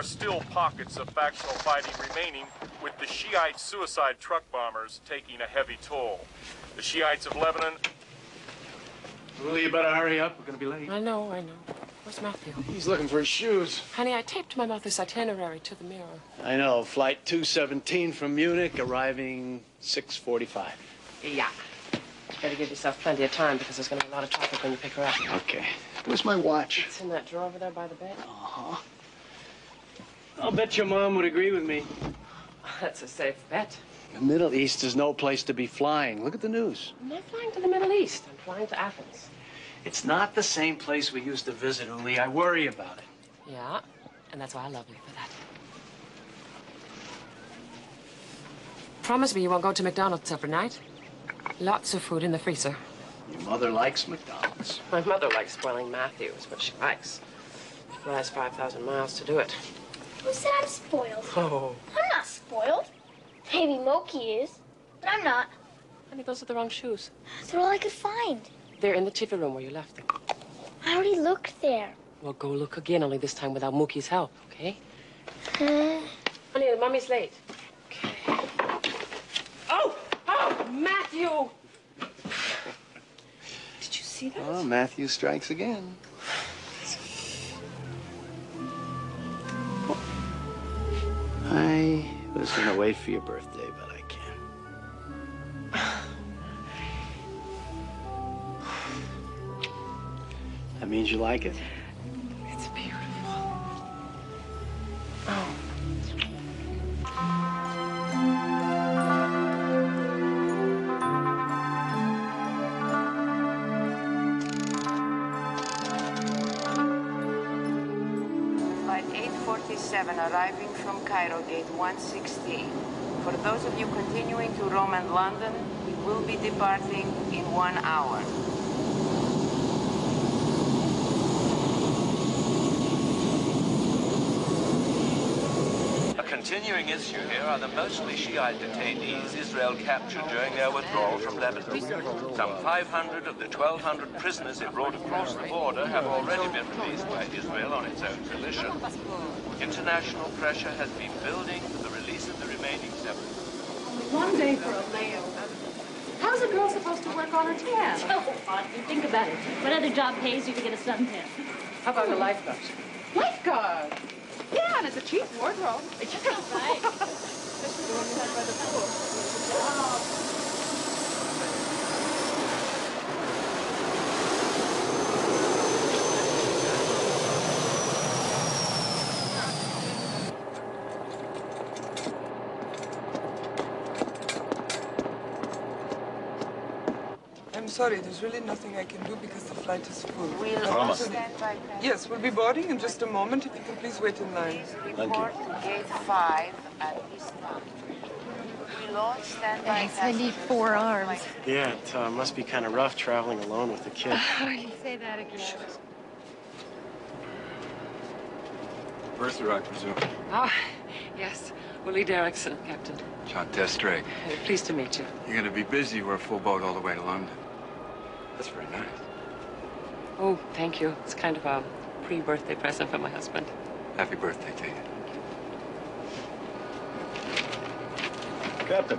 there are still pockets of factional fighting remaining, with the Shiite suicide truck bombers taking a heavy toll. The Shiites of Lebanon. Well, you better hurry up. We're gonna be late. I know, I know. Where's Matthew? He's looking for his shoes. Honey, I taped my mother's itinerary to the mirror. I know. Flight 217 from Munich, arriving 6:45. Yeah. You Better give yourself plenty of time because there's going to be a lot of traffic when you pick her up. Okay. Where's my watch? It's in that drawer over there by the bed. Uh-huh. I'll bet your mom would agree with me. That's a safe bet. The Middle East is no place to be flying. Look at the news. I'm not flying to the Middle East. I'm flying to Athens. It's not the same place we used to visit, Uli. I worry about it. Yeah, and that's why I love you for that. Promise me you won't go to McDonald's every night. Lots of food in the freezer. Your mother likes McDonald's. My mother likes spoiling Matthew, is what she likes. She flies 5,000 miles to do it. Who said I'm spoiled? Oh. I'm not spoiled. Maybe Moki is, but I'm not. Honey, those are the wrong shoes. They're all I could find. They're in the TV room where you left them. I already looked there. Well, go look again, only this time without Mookie's help, okay? Uh, Honey, Mommy's late. Okay. Oh! Oh, Matthew! Did you see that? Oh, Matthew strikes again. I was gonna wait for your birthday, but I can't. That means you like it? It's beautiful. Oh. Flight 847 arriving from Cairo, gate 116. For those of you continuing to Rome and London, we will be departing in one hour. A continuing issue here are the mostly Shiite detainees Israel captured during their withdrawal from Lebanon. Some 500 of the 1,200 prisoners it brought across the border have already been released by Israel on its own volition. International pressure has been building for the release of the remaining seven. One day for a layover. How's a girl supposed to work on her tan? Oh, Audrey, think about it. What other job pays you to get a suntan? How about a lifeguard? Lifeguard. Yeah, and it's a cheap wardrobe. It's just right. Especially the one you had by the pool. Oh. Sorry, there's really nothing I can do because the flight is full. We'll So all the- stand by passengers. Yes, we'll be boarding in just a moment. If you can please wait in line. Please report to gate 5 at this time. We'll all stand by Thanks, I need four arms. Yeah, it uh, must be kind of rough traveling alone with a kid. Oh, you say that again. Bertha, I presume. Ah, yes. Uli Derickson, Captain. John Testrake. Uh, pleased to meet you. You're gonna be busy. We're a full boat all the way to London. That's very nice. Oh, thank you. It's kind of a pre-birthday present for my husband. Happy birthday to you. Captain,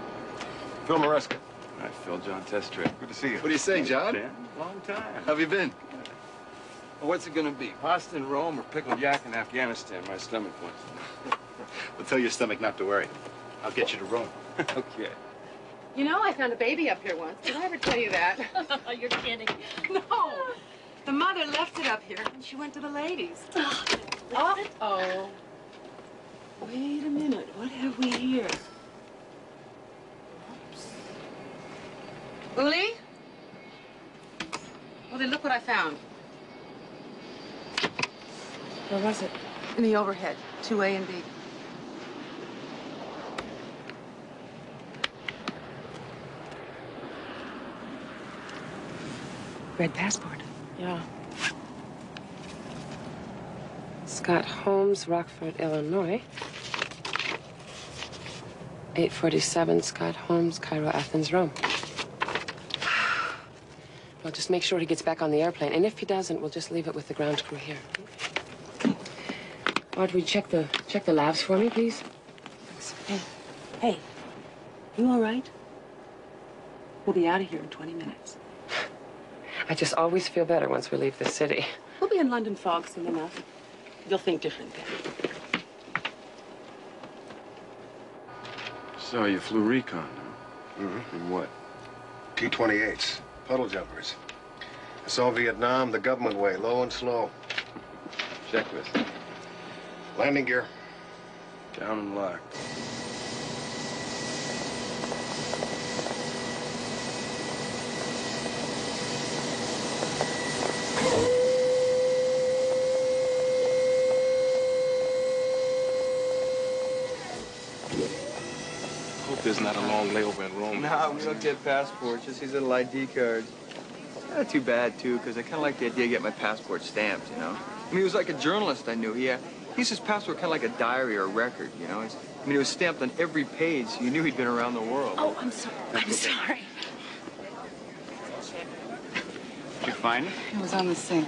Phil Maresca. All right, Phil, John Testrake. Good to see you. What do you say, John? Dan, long time. How have you been? Well, what's it gonna be? Pasta in Rome or pickled yak in Afghanistan? My stomach wants. Well, tell your stomach not to worry. I'll get you to Rome. okay. You know, I found a baby up here once. Did I ever tell you that? You're kidding. no. The mother left it up here, and she went to the ladies. Uh-oh. Wait a minute. What have we here? Uli? Well, then look what I found. Where was it? In the overhead, 2A and B. Red passport. Yeah. Scott Holmes, Rockford, Illinois. 847 Scott Holmes, Cairo, Athens, Rome. Well, just make sure he gets back on the airplane. And if he doesn't, we'll just leave it with the ground crew here. Would check the check the labs for me, please? Hey, hey, you all right? We'll be out of here in 20 minutes. I just always feel better once we leave the city. We'll be in London fog soon enough. You'll think different then. So you flew recon, huh? Mm-hmm. And what? T-28s, puddle jumpers. It's all Vietnam, the government way, low and slow. Checklist. Landing gear. Down and locked. Not a long layover in Rome. Nah, we don't get passports, just these little ID cards. Not too bad, too, because I kind of like the idea of getting my passport stamped, you know? I mean, he was like a journalist I knew. He, uh, he used his passport kind of like a diary or a record, you know? It's, I mean, it was stamped on every page, so you knew he'd been around the world. Oh, I'm sorry. I'm sorry. Did you find it? It was on the sink.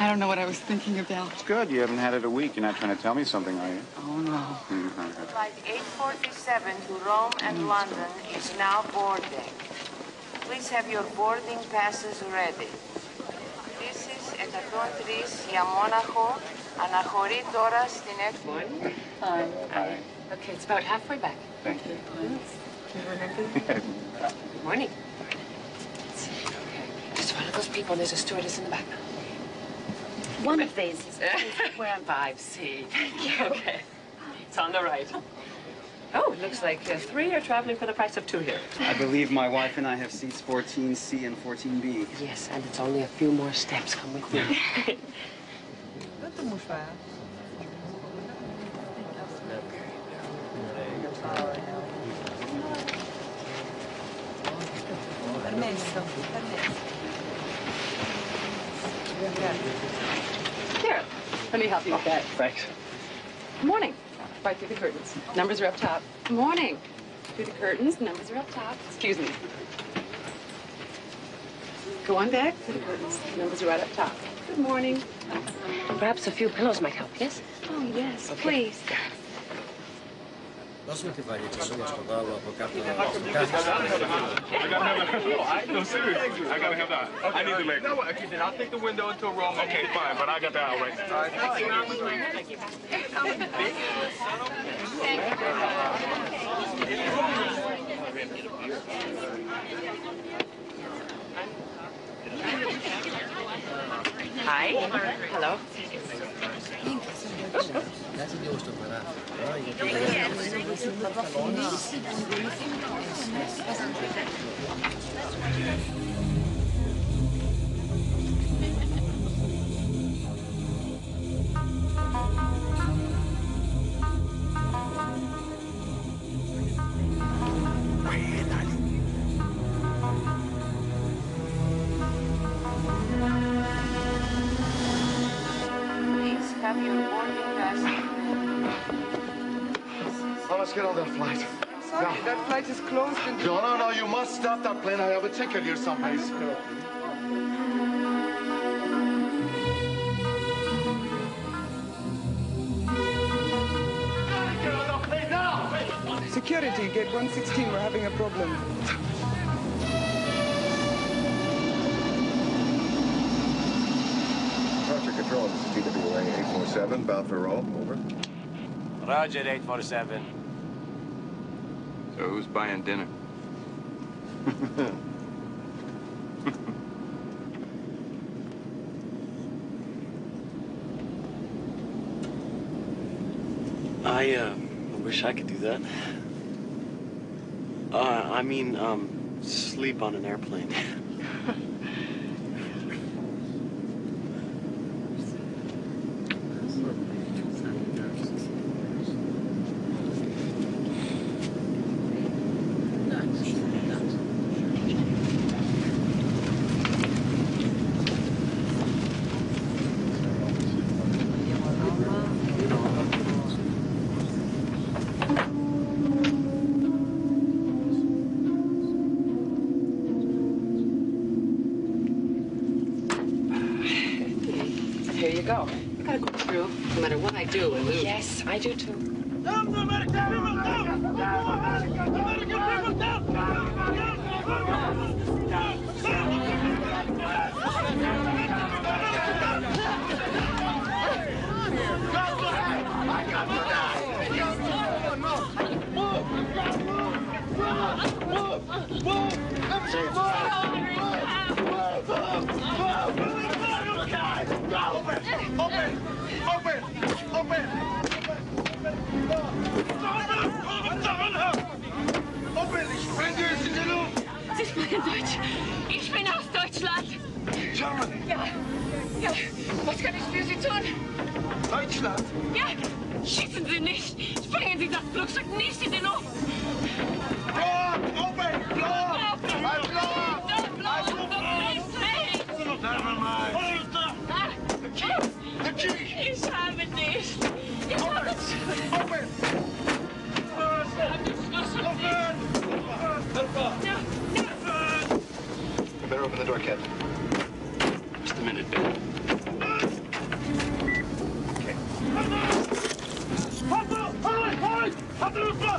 I don't know what I was thinking about. It's good. You haven't had it a week. You're not trying to tell me something, are you? Oh, no. Mm-hmm. Flight 847 to Rome and London is now boarding. Please have your boarding passes ready. This is 103 για Μόναχο. Αναχωρεί τώρα στην έκβολη. Hi. Okay, it's about halfway back. Thank you. Morning. Just one of those people, and there's a stewardess in the back. One of these. We're on 5C. Thank you. Okay. It's on the right. Oh, it looks like uh, three are traveling for the price of two here. I believe my wife and I have seats 14C and 14B. Yes, and it's only a few more steps. Come with me. Permesso, permesso. Here, let me help you with that. Thanks. Good morning. Right through the curtains. Numbers are up top. Good morning. Through the curtains, numbers are up top. Excuse me. Go on back through the curtains. Numbers are right up top. Good morning. Perhaps a few pillows might help, yes? Oh, yes, Okay. please. Basmati vari, ci sono scodato No, seriously, I gotta have that. I need the leg. No, then I'll take the window into a room. Okay, fine, but I got that out right Hi. Hello. 東漁師とかな。Let's get on that flight. Sorry, that flight is closed and... No, no, no, you must stop that plane. I have a ticket here someplace. Security, gate 116, we're having a problem. Departure control, this is TWA 847, bound for Rome, over. Roger, 847. So who's buying dinner? I, uh, wish I could do that. Uh, I mean, um, sleep on an airplane.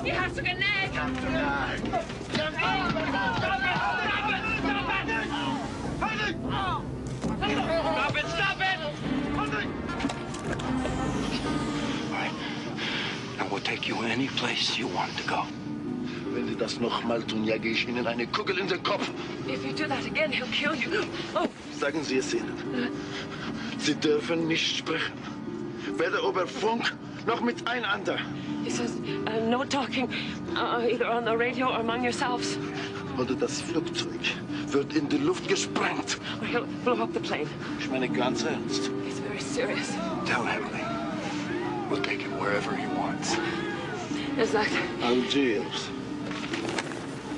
Die hast du genäht. Stop it! Stop it! And we'll take you any place you want to go. Wenn Sie das noch mal tun, jage ich Ihnen eine Kugel in den Kopf. If you do that again, he'll kill you. Oh, Sagen Sie es ihnen. Sie dürfen nicht sprechen. Weder über Funk noch miteinander. He says, uh, no talking, uh, either on the radio or among yourselves. Oder das Flugzeug wird in die Luft gesprengt. Or he'll blow up the plane. Ich meine ganz ernst. He's very serious. Tell Emily. We'll take him wherever he wants. Is that... Algiers.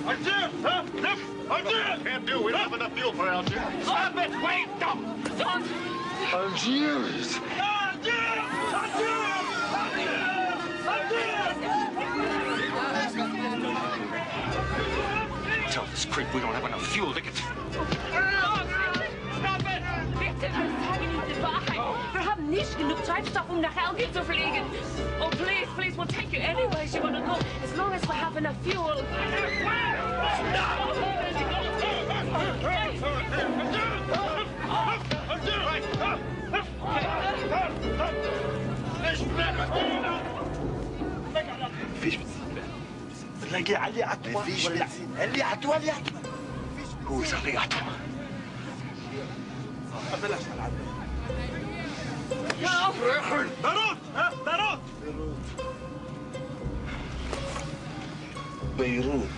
Algiers! Huh? Look! Algiers! Can't do. We don't have enough fuel for Algiers. Stop it! Wait! Don't! don't. Algiers! Algiers! Algiers! tell this creep we don't have enough fuel to get... Stop it! Bitte versagen diese Wahrheit. Wir haben nicht genug Treibstoff, um nach Helge zu fliegen. Oh, please, please, we'll take you anywhere you want to go, as long as we have enough fuel. Fish. تلاقيه علي عتوه مفيش ولا بنزين. اللي عتوه اللي عتوه هو صار عتوه آه، بلاش العب ريحن بيروت ها؟ بيروت بيروت. بيروت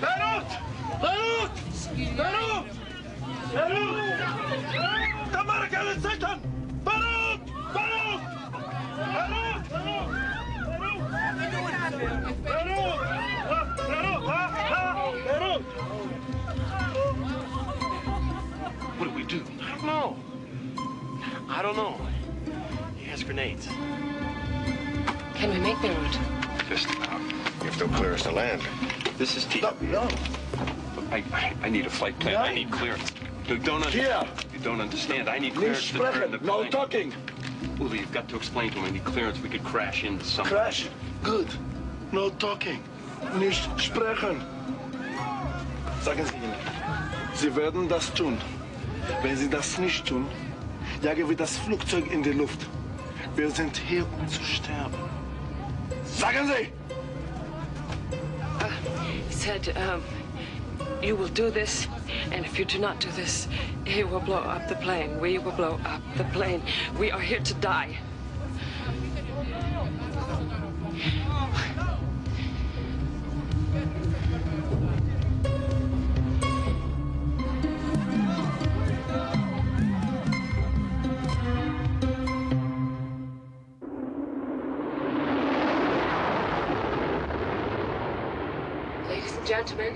بيروت بيروت بيروت بيروت دمرك على السجن بيروت بيروت بيروت بيروت What do we do? I don't know. I don't know. He has grenades. Can we make Beirut? Just about. If they'll clear us to land. This is T. No, no. I, I, I need a flight plan. I need clearance. You don't understand. You don't understand. I need clearance Nicht to turn sprechen. the No talking. Uli, you've got to explain to him. I need clearance. We could crash into something. Crash. Good. No talking. Nicht sprechen. Sagen Sie ihnen. Sie werden das tun. Wenn Sie das nicht tun, jagen wir das Flugzeug in die Luft. Wir sind hier, um zu sterben. Sagen Sie! He said, um, you will do this, and if you do not do this, he will blow up the plane. We will blow up the plane. We are here to die. Gentlemen,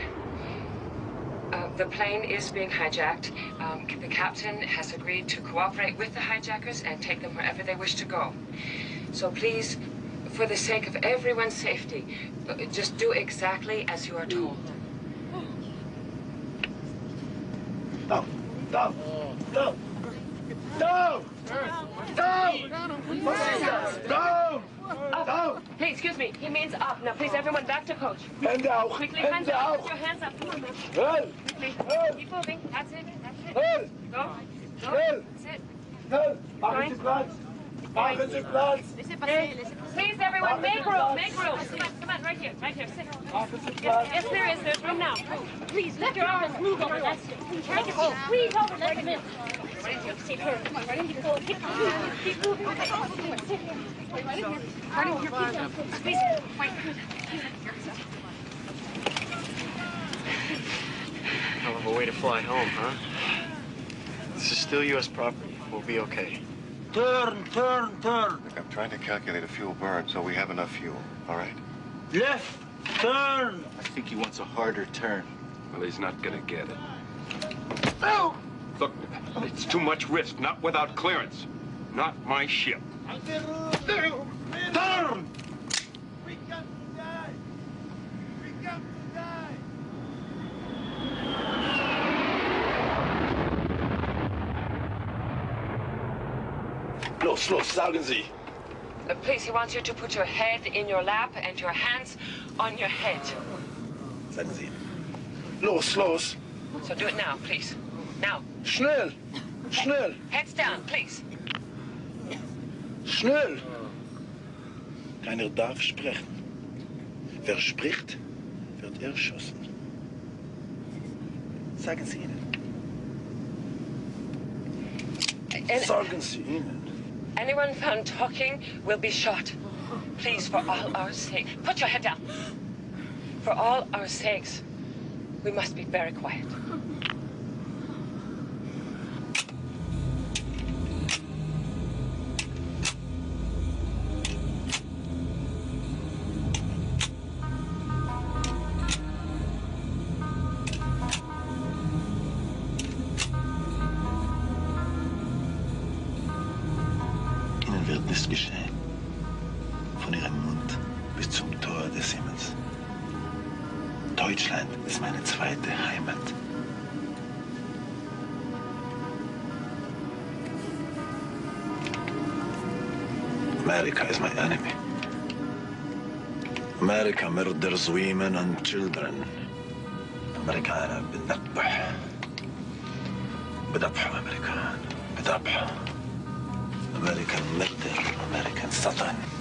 uh, the plane is being hijacked. Um, the captain has agreed to cooperate with the hijackers and take them wherever they wish to go. So please, for the sake of everyone's safety, uh, just do exactly as you are told. Down, down, down. Down! Down! Was ist das? Down! Up. Hey, excuse me. He means up. Now, please, everyone, back to coach. Hände auch! Quickly, hands up. auch! Put your hands up. Come on, man. Schnell! Quickly. Keep moving. That's it. That's it. Schnell! Go. Go. Schnell! That's it. Schnell! Machen Sie Platz! Machen Sie Please, everyone, make room. Make room. Come on, come on, right here. Right here. Sit. Yes, yes, there is. There's room now. Please, let your arms move over. That's it. Take a seat. Squeeze over. Let them in. Right in here. Sit here. Come on, right in here. Go. Keep moving. Keep moving. Sit here. Sit here. Right in here. Right in here. Keep down. Squeeze it. Right here. Hell of a way to fly home, huh? This is still U.S. property. We'll be okay. Turn, turn, turn! Look, I'm trying to calculate a fuel burn so we have enough fuel. All right? Left, turn! I think he wants a harder turn. Well, he's not gonna get it. No! Look, it's too much risk, not without clearance. Not my ship. Turn! Los, los, sagen Sie. Please, he wants you to put your head in your lap and your hands on your head. Sagen Sie. Los, los. So do it now, please. Now. Schnell! Schnell! Heads down, please. Schnell! Keiner darf sprechen. Wer spricht, wird erschossen. Sagen Sie ihnen. And Sagen Sie ihnen. Anyone found talking will be shot. Please, for all our sake, put your head down. For all our sakes, we must be very quiet. Von Ihrem Mund bis zum Tor des Himmels. Deutschland ist meine zweite Heimat. America is my enemy. America murders women and children. أمريكانا بنذبح بذبحوا أمريكان بذبحوا American murder, American Satan.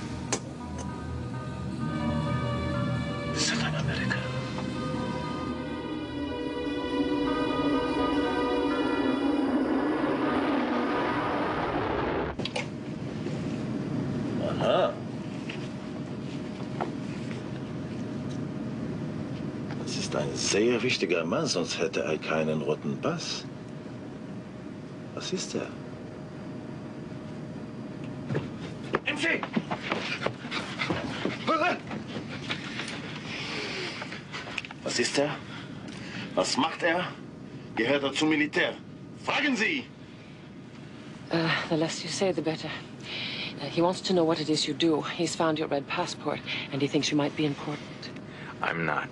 Wichtiger Mann, sonst hätte er keinen roten Pass. Was ist er? MC! Was ist er? Was macht er? Gehört er zum Militär? Fragen Sie! Uh, the less you say, the better. Uh, he wants to know what it is you do. He's found your red passport, and he thinks you might be important. I'm not.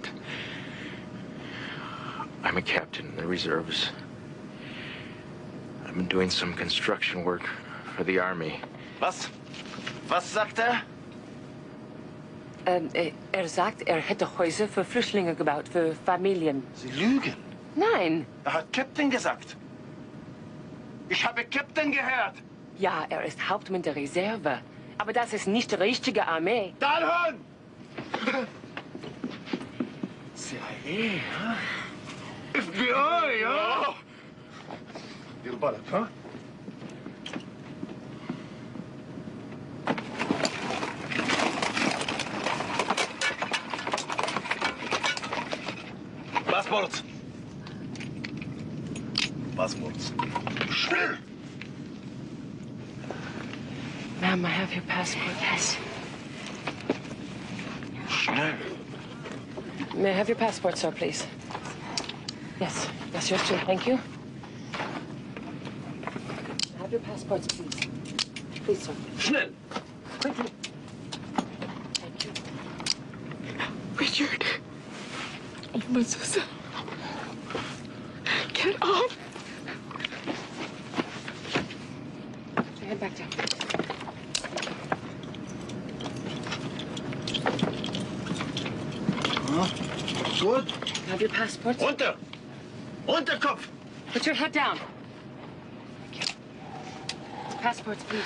I'm a captain in the reserves. I've been doing some construction work for the army. Was? Was sagt er? Ähm, äh, er sagt, er hätte Häuser für Flüchtlinge gebaut, für Familien. Sie lügen. Nein. Er hat Captain gesagt. Ich habe Captain gehört. Ja, er ist Hauptmann der Reserve. Aber das ist nicht die richtige Armee. Dann hören! CIA, huh? FBI, ja? You'll oh. butt it, huh? Passport. Passport. Schnell! Ma'am, I have your passport. Yes. Schnell! May I have your passport, sir, please? Yes. Yes, yours too. Thank you. Have your passports, please. Please, sir. Schnell! Quickly. Thank you. Richard, oh, you must Get up. head back down. Huh? Good. Have your passports? Runter! Put your head down. Thank you. Passports, please.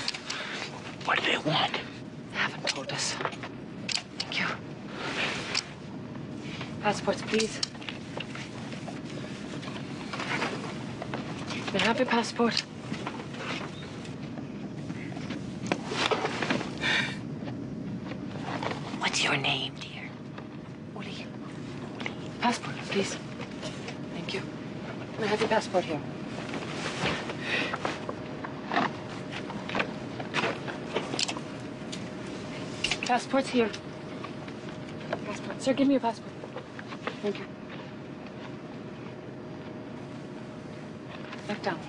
What do they want? They haven't told us. Thank you. Passports, please. May I have your passport? What's your name, dear? Uli. Passport, please. Thank you. May I have your passport here. Passport's here. Passport. Sir, give me your passport. Thank you. Back down.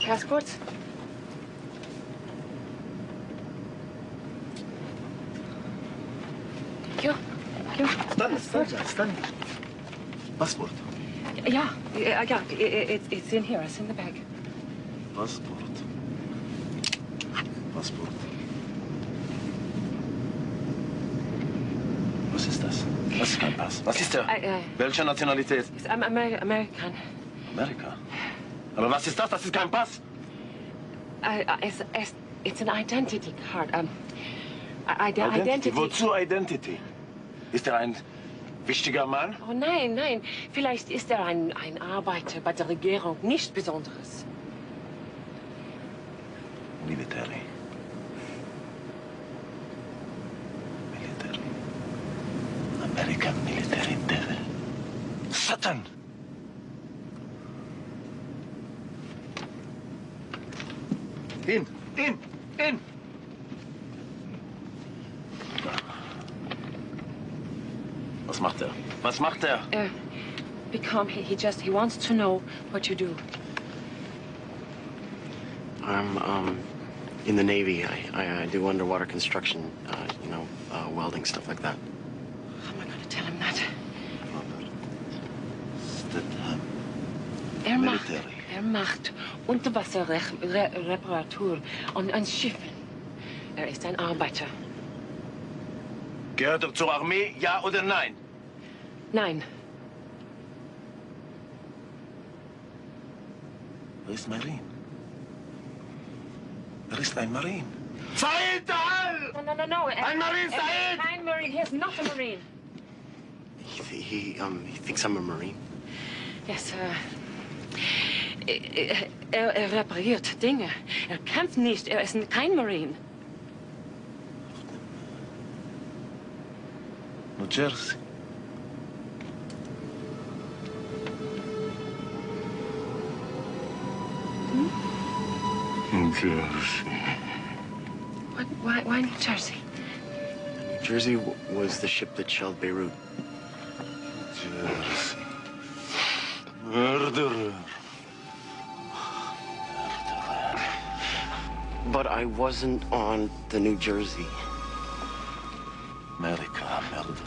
Passports? Thank you. Thank you. stand. Passport. Stanley, Passport. Yeah. Eh, yeah, yeah, it, eh, it, eh, it's in here. It's in the bag. Passport. Passport. Was ist das? Was ist mein Pass? Was ist der? Ah, I, I, Welcher Nationalität? Ist am Amer Amerikan. Amerika? Aber was ist das? Das ist kein Pass. I, it's, it's, it's an identity card. Um, identity. identity. Wozu Identity? Ist der ein wichtiger Mann? Oh nein, nein. Vielleicht ist er ein, ein Arbeiter bei der Regierung. Nichts Besonderes. Macht er? Uh, be calm. He, he just he wants to know what you do. I'm um, in the Navy. I, I, I do underwater construction, uh, you know, uh, welding, stuff like that. How am I going to tell him that? Er macht, er macht Unterwasserreparatur an, an Schiffen. Er ist ein Arbeiter. Gehört er zur Armee, ja oder nein? Nein. Wo ist Marine? Da ist ein Marine? Said da! No, no, no, no. Ein Marine, Said! Kein Marine. He is not a Marine. He, he, um, he thinks I'm a Marine. Yes, sir. Er, er, er repariert Dinge. Er kämpft nicht. Er ist kein Marine. New Jersey. New Jersey. What, why, why New Jersey? New Jersey w- was the ship that shelled Beirut. Jersey. Murderer. But I wasn't on the New Jersey. America murdered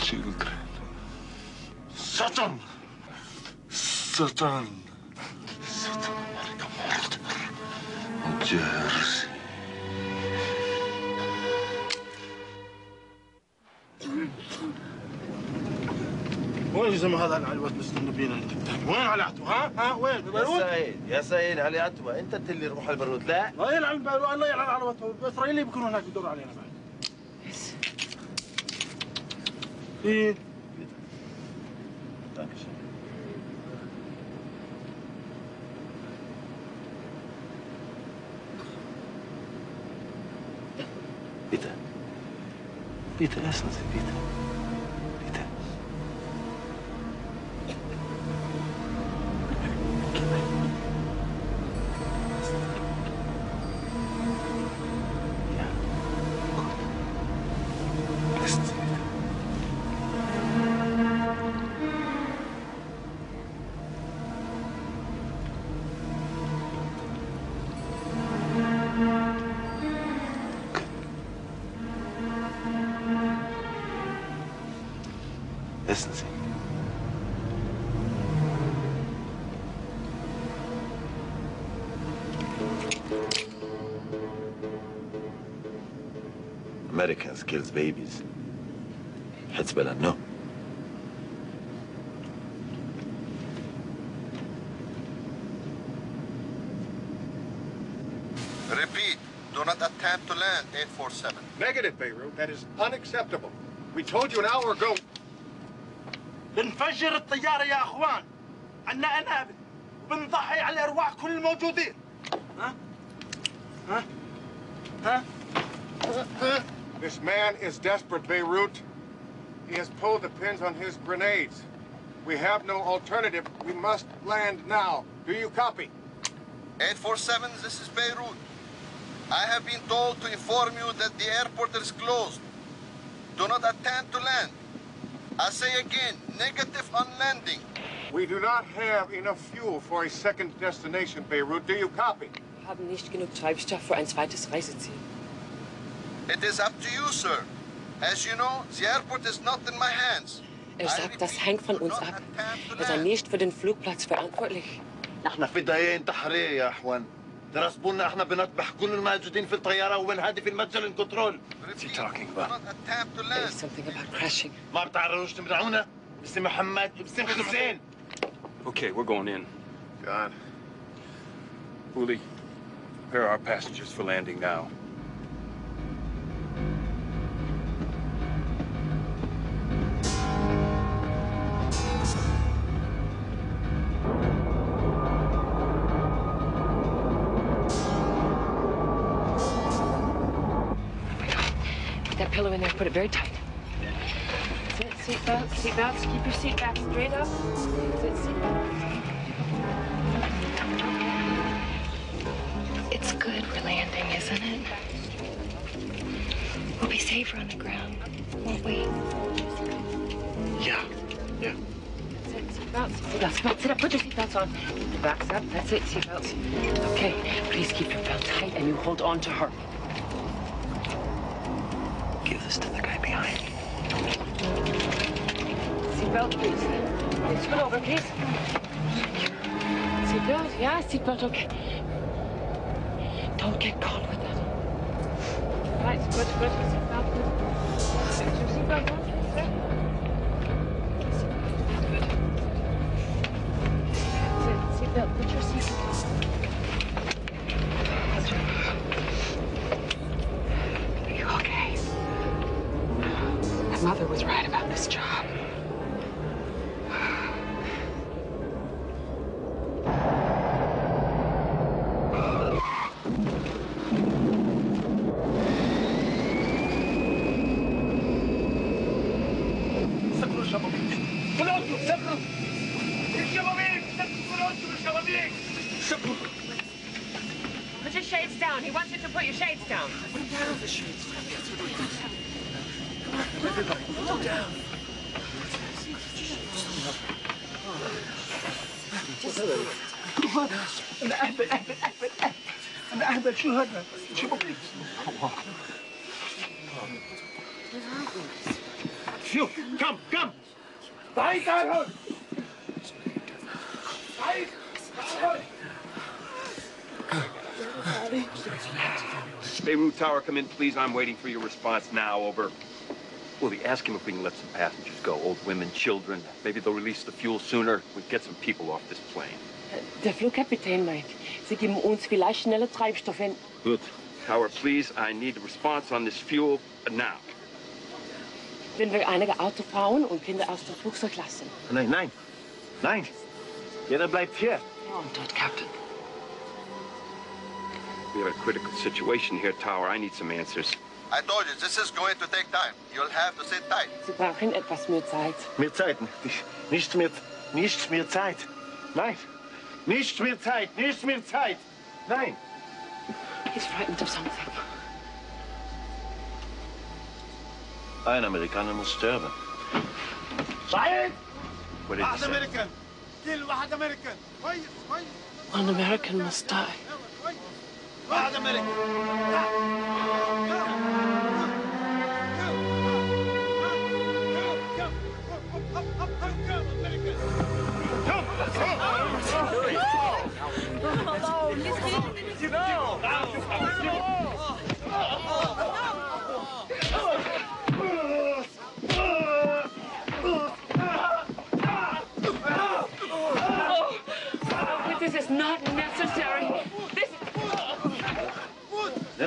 children. Satan! Satan! Satan, Jersey. وين يا زلمه هذا العلوات مستنى بينا قدام وين علقته ها؟ ها؟ وين؟ يا ببيروت سعيد يا سعيد علي عتبة أنت اللي روح على البرود لا. لا يلعن ببيروت الله يلعن علواته الاسرائيلي بيكونوا هناك بيدوروا علينا بعد. إيه Bitte essen Sie, kills babies. حسب no. Repeat, do not attempt to land 847. Negative, Beirut. That is unacceptable. We told you an hour ago. بنفجر الطيارة يا اخوان عنا انابل بنضحي على ارواح كل الموجودين ها ها ها This man is desperate, Beirut. He has pulled the pins on his grenades. We have no alternative. We must land now. Do you copy? 847, this is Beirut. I have been told to inform you that the airport is closed. Do not attempt to land. I say again, negative on landing. We do not have enough fuel for a second destination, Beirut. Do you copy? Wir haben nicht genug Treibstoff für ein zweites Reiseziel. It is up to you, sir. As you know, the airport is not in my hands. Er sagt, das hängt von uns ab. Er sei nicht für den Flugplatz verantwortlich. احنا فدائيين تحرير يا اخوان ترسبونا احنا بنطبح كل الموجودين في الطيارة وبنهدف المتجر الكنترول What's he talking about? There is something about crashing. ما بتعرفوش تمنعونا باسم محمد باسم حسين Okay, we're going in. God. Uli, prepare our passengers for landing now. Put it very tight. That's it. Seatbelts. Seatbelts. Keep your seat back straight up. That's it. Seatbelts. It's good we're landing, isn't it? We'll be safer on the ground, won't we? Yeah. Yeah. Seatbelts. Seatbelts. Come on, sit up. Put your seatbelts on. Your back's up. That's it. Seatbelts. Okay. Please keep your belt tight and you hold on to her. Seatbelt, please. Scoot over, please. Seatbelt, yeah, seatbelt, okay. Don't get caught with that. Right, good, good. Please. I'm waiting for your response now. Over. Uli, ask him if we can let some passengers go. Old women, children. Maybe they'll release the fuel sooner. We get some people off this plane. Der Flugkapitän meint, sie geben uns vielleicht schneller Treibstoff, wenn... Good. Tower, please. I need a response on this fuel now. wenn wir einige Auto fahren und Kinder aus dem Flugzeug lassen. Nein, nein, nein. Jeder bleibt hier. Ja, und dort, Captain. We have a critical situation here, Tower. I need some answers. I told you, this is going to take time. You'll have to sit tight. Sie brauchen etwas mehr Zeit. Mehr Zeit? Nicht mehr, nicht mehr Zeit. Nein. Nicht mehr Zeit. Nicht mehr Zeit. Nein. He's frightened of something. Ein Amerikaner muss sterben. Silence! What did he say? American. Kill one American. One American must die. Guarda, Merick!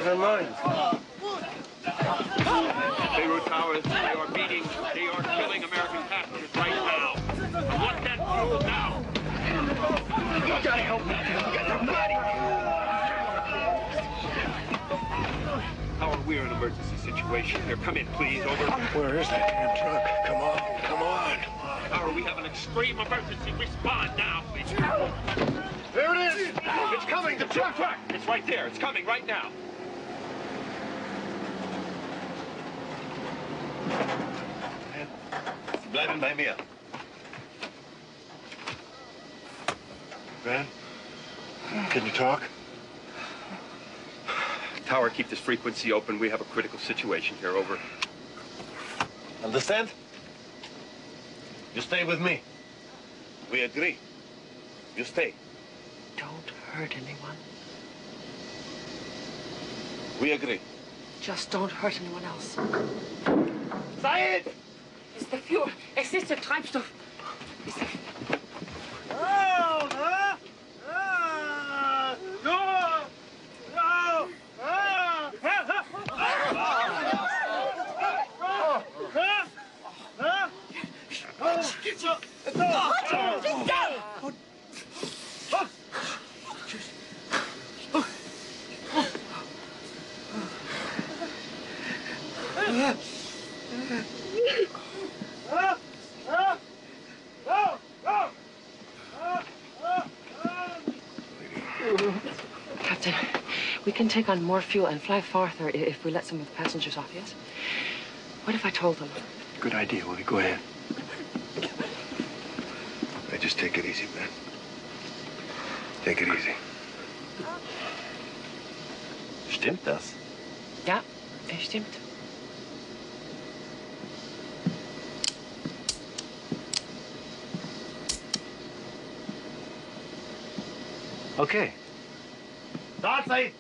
Never mind. Beirut Towers, they are beating, they are killing American passengers right now. I want that fuel now. You gotta help me. Get the body. Howard, we're in an emergency situation here. Come in, please. Over. Where is that damn truck? Come on, come on. Howard, we have an extreme emergency. Respond now, please. There it is. It's coming. The truck. Truck! It's right there. It's coming right now. Sie bleiben bei mir. Van, can you talk? Tower, keep this frequency open. We have a critical situation here. Over. Understand? You stay with me. We agree. You stay. Don't hurt anyone. We agree. Just don't hurt anyone else. Sei is the fuel. Es ist der Treibstoff. Captain, we can take on more fuel and fly farther if we let some of the passengers off, yes? What if I told them? Good idea, Willie. Go ahead. I just take it easy, man. Take it easy. Stimmt das? Ja, es stimmt. Okay. Startzeit!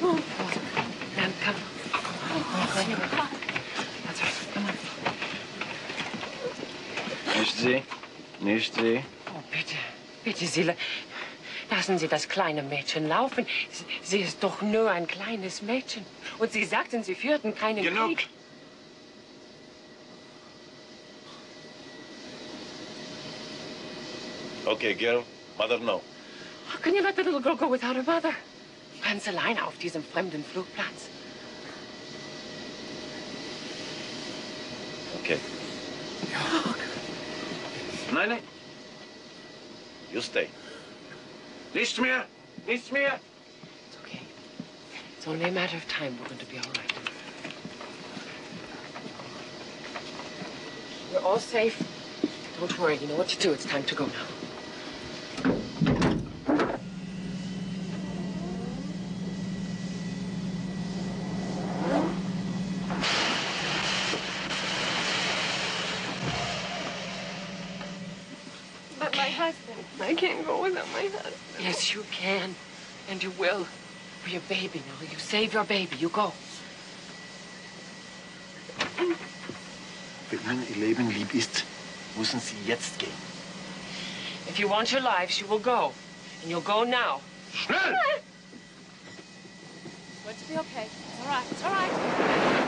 Dann komm. That's right. Come on. Nicht sie. Nicht sie. Oh, bitte, bitte, Sie la- lassen Sie das kleine Mädchen laufen. Sie, ist doch nur ein kleines Mädchen. Und Sie sagten, Sie führten keinen Genug. Krieg. Okay, girl. Mother, no. How can you let the little girl go without her mother? Ganz alleine auf diesem fremden Flugplatz. Okay. Nein, nein. You stay. Nichts mehr. Nichts mehr. It's only a matter of time. We're going to be all right. We're all safe. Don't worry. You know what to do. It's time to go now. But my husband. I can't go without my husband. Yes, you can. And you will. For your baby now. You save your baby. You go. Wenn Ihnen Ihr Leben lieb ist, müssen Sie jetzt gehen. If you want your lives, you will go. And you'll go now. Schnell! It's going to be okay. It's all right. It's all right.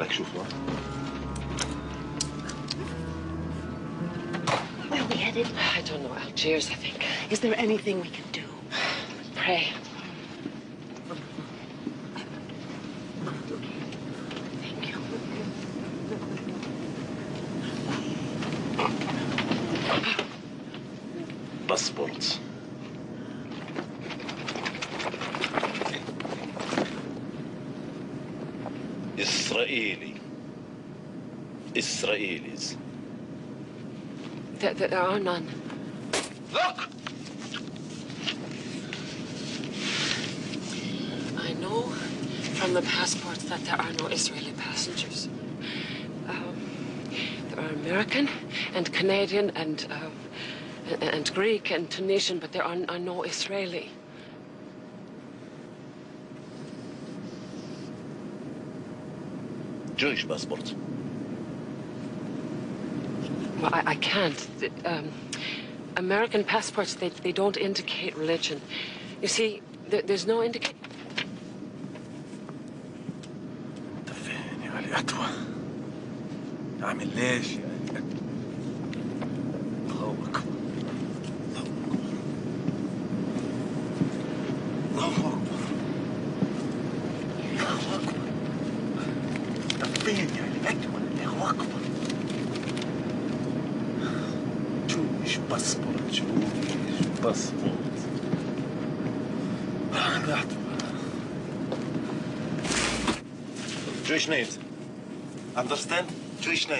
تقبلك شوف له Where are we headed? I don't know. Algiers, I think. Is there anything we can are none. Look! I know from the passports that there are no Israeli passengers. Um, there are American and Canadian and uh, and, and Greek and Tunisian, but there are, are no Israeli. Jewish passport Well, I, I can't. The, Um, American passports, they, they don't indicate religion. You see, there, there's no indication. فين يا علي أتوى أعمل ليش يا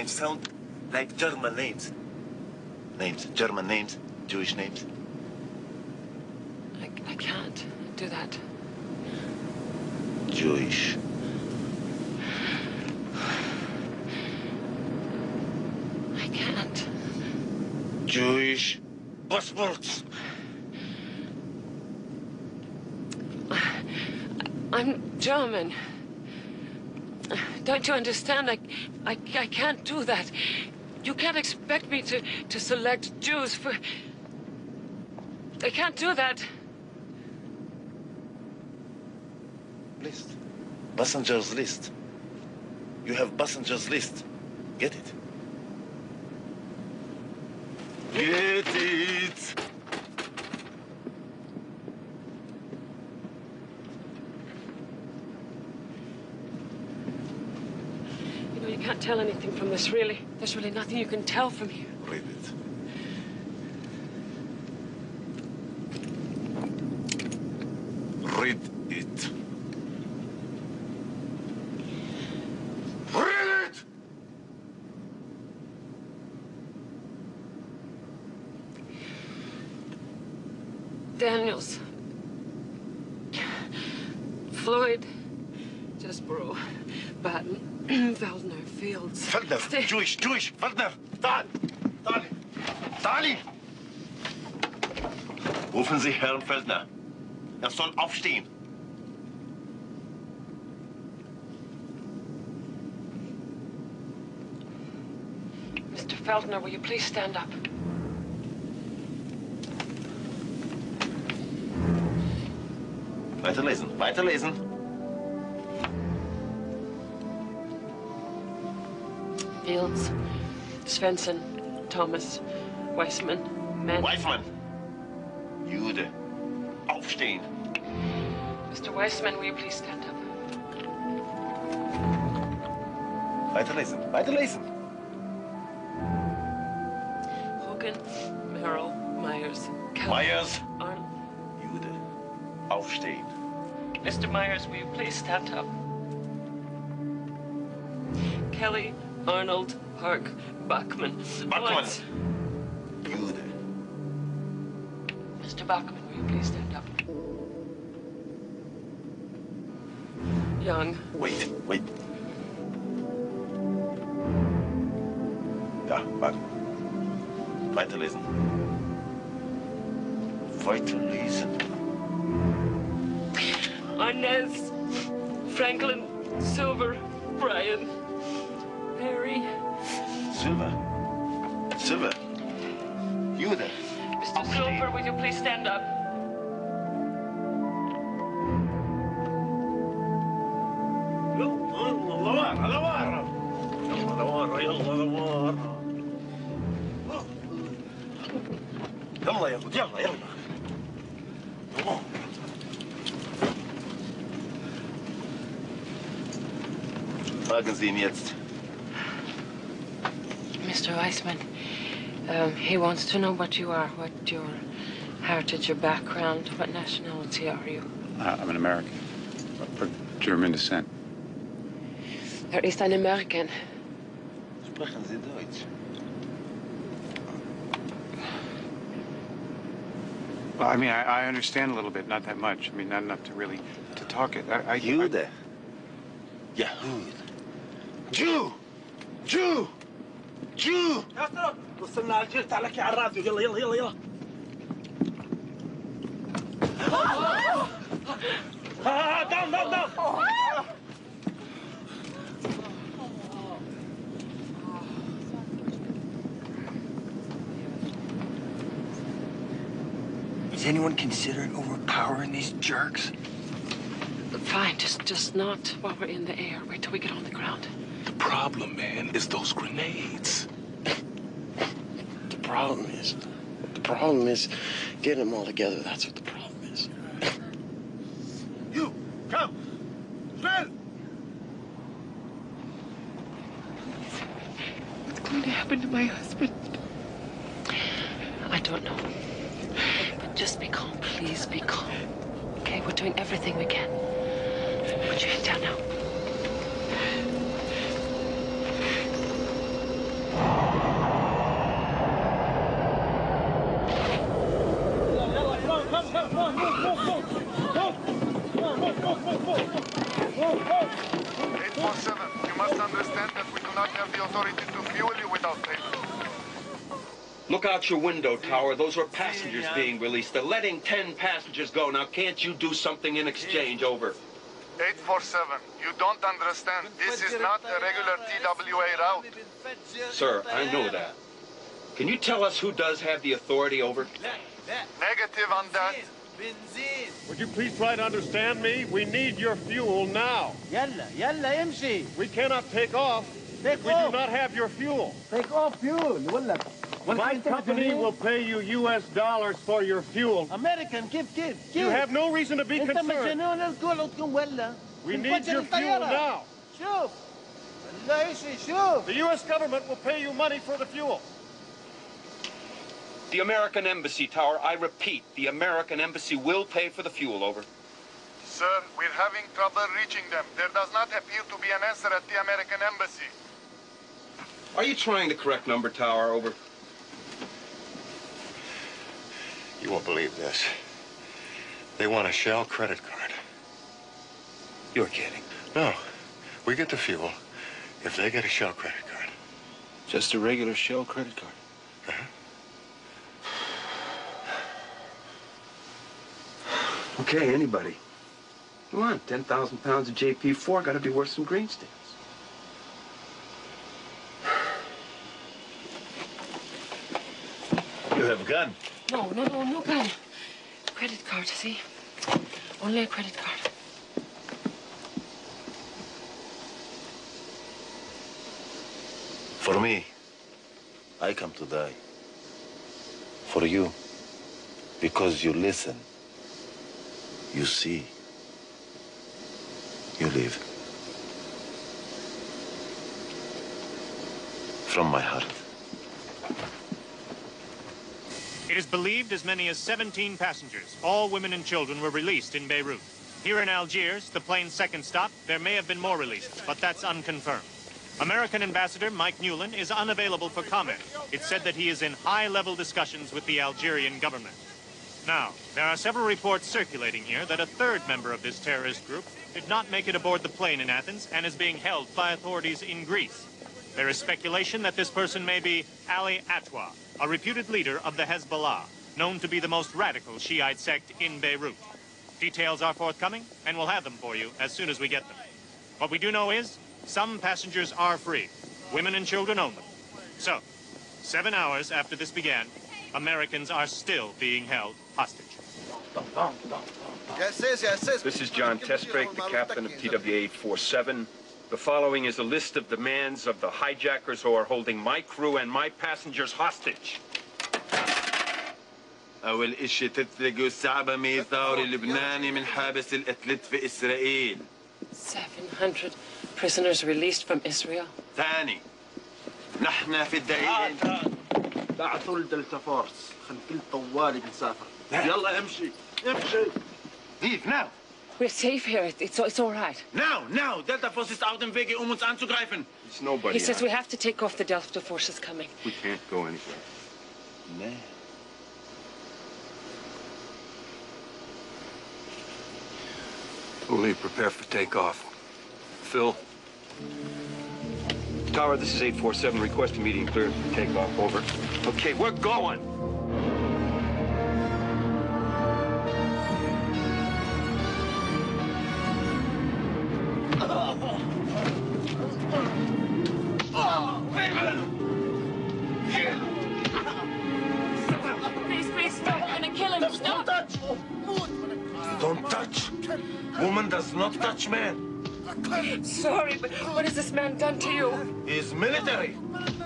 names sound like German names. Names, German names, Jewish names. I, I can't do that. Jewish. I can't. Jewish passports. I'm German. Don't you understand? I, I, I can't do that. You can't expect me to, to select Jews for. I can't do that. List. Passengers list. You have passengers list. Get it? Get it! You know, you can't tell anything from this, really. There's really nothing you can tell from here. durch, durch, партнер, Dali! Dali! далі. Rufen Sie Herrn Feldner. Er soll aufstehen. Mr. Feldner, will you please stand up? Weiterlesen, weiterlesen. Fields. Svensson. Thomas. Weissman. Mann. Weismann. Jude. Aufstehen. Mr. Weissman, will you please stand up? Weiterlesen, weiterlesen. Hogan. Merrill. Myers. Kelly. Myers. Arn- Jude. Aufstehen. Mr. Myers, will you please stand up? Kelly. Arnold. Park. Bachman. Bachman. Woods. Jude. Mr. Bachman, will you please stand up? young. Wait, wait. Ja, warte. Weiterlesen. Weiterlesen. Inez, Franklin, Silver, Brian. Silver. Silver. You there. Mr. Silver, will you please stand up? يلا يا ولد يلا يلا Fragen Sie ihn jetzt. Mr. Weissman, um, he wants to know what you are, what your heritage, your background, what nationality are you? Uh, I'm an American of German descent. Er ist ein American. Sprechen Sie Deutsch. Well, I mean, I, I understand a little bit, not that much. I mean, not enough to really to talk it. I, I, Jude. Yahud. Jew! Jew! Jew! يا ترى وصلنا على الجيل تعال على الراديو يلا يلا يلا يلا ها داون داون داون Is anyone considering overpowering these jerks? Fine, just just not while we're in the air. Wait till we get on the ground. The problem, man, is those grenades. The problem is, the problem is getting them all together. That's what the problem is. You, come. Schnell. What's going to happen to my husband? I don't know. But just be calm, please be calm. Okay, we're doing everything we can. Put your head down now. Eight four seven. You must understand that we do not have the authority to fuel you without payment. Look out your window, Tower. Those are passengers being released. They're letting 10 passengers go. Now, can't you do something in exchange? Over. 847, you don't understand. This is not a regular TWA route. Sir, I know that. Can you tell us who does have the authority over? Negative on that. Would you please try to understand me? We need your fuel now. Yalla, yalla, imshi. We cannot take off take if off. we do not have your fuel. Take off fuel. What My company will pay you U.S. dollars for your fuel. American, give, give, give. You have no reason to be concerned. We need your fuel now. Sure. The U.S. government will pay you money for the fuel. The American Embassy Tower, I repeat, the American Embassy will pay for the fuel, over. Sir, we're having trouble reaching them. There does not appear to be an answer at the American Embassy. Are you trying the correct number, Tower, over? You won't believe this. They want a Shell credit card. You're kidding. No. We get the fuel if they get a Shell credit card. Just a regular Shell credit card. Uh -huh. Okay, anybody. Come on, 10,000 pounds of JP4 got to be worth some green stamps. You have a gun. No, no, no, no gun. Credit card, see? Only a credit card. For me, I come to die. For you, because you listen, you see, you live. From my heart. It is believed as many as 17 passengers, all women and children, were released in Beirut. Here in Algiers, the plane's second stop, there may have been more released, but that's unconfirmed. American Ambassador Mike Newlin is unavailable for comment. It's said that he is in high-level discussions with the Algerian government. Now, there are several reports circulating here that a third member of this terrorist group did not make it aboard the plane in Athens and is being held by authorities in Greece. There is speculation that this person may be Ali Atwa, a reputed leader of the Hezbollah, known to be the most radical Shiite sect in Beirut. Details are forthcoming, and we'll have them for you as soon as we get them. What we do know is, some passengers are free, women and children only. So, seven hours after this began, Americans are still being held hostage. Yes, yes, yes, yes. This is John Testrake, the captain of TWA 47. The following is a list of demands of the hijackers who are holding my crew and my passengers hostage. أول إشي تتلقوا الثعبة ميثار اللبناني من حابس القتلت في إسرائيل 700 prisoners released from Israel. ثاني نحن في الدقيقة بعثوا لدلتا فورس خل كل طوالي بنسافر يلا امشي امشي Leave now. We're safe here. It's, it's all right. Now, now! Delta Force ist auf dem Wege, um uns anzugreifen. There's nobody He says out. we have to take off the Delta Force is coming. We can't go anywhere. Man. Only prepare for takeoff. Phil. Tower, this is 847 requesting meeting clearance for takeoff. Over. Okay, we're going. We're gonna kill him. Stop. Don't touch. Woman does not touch man. Sorry, but what has this man done to you? He's military.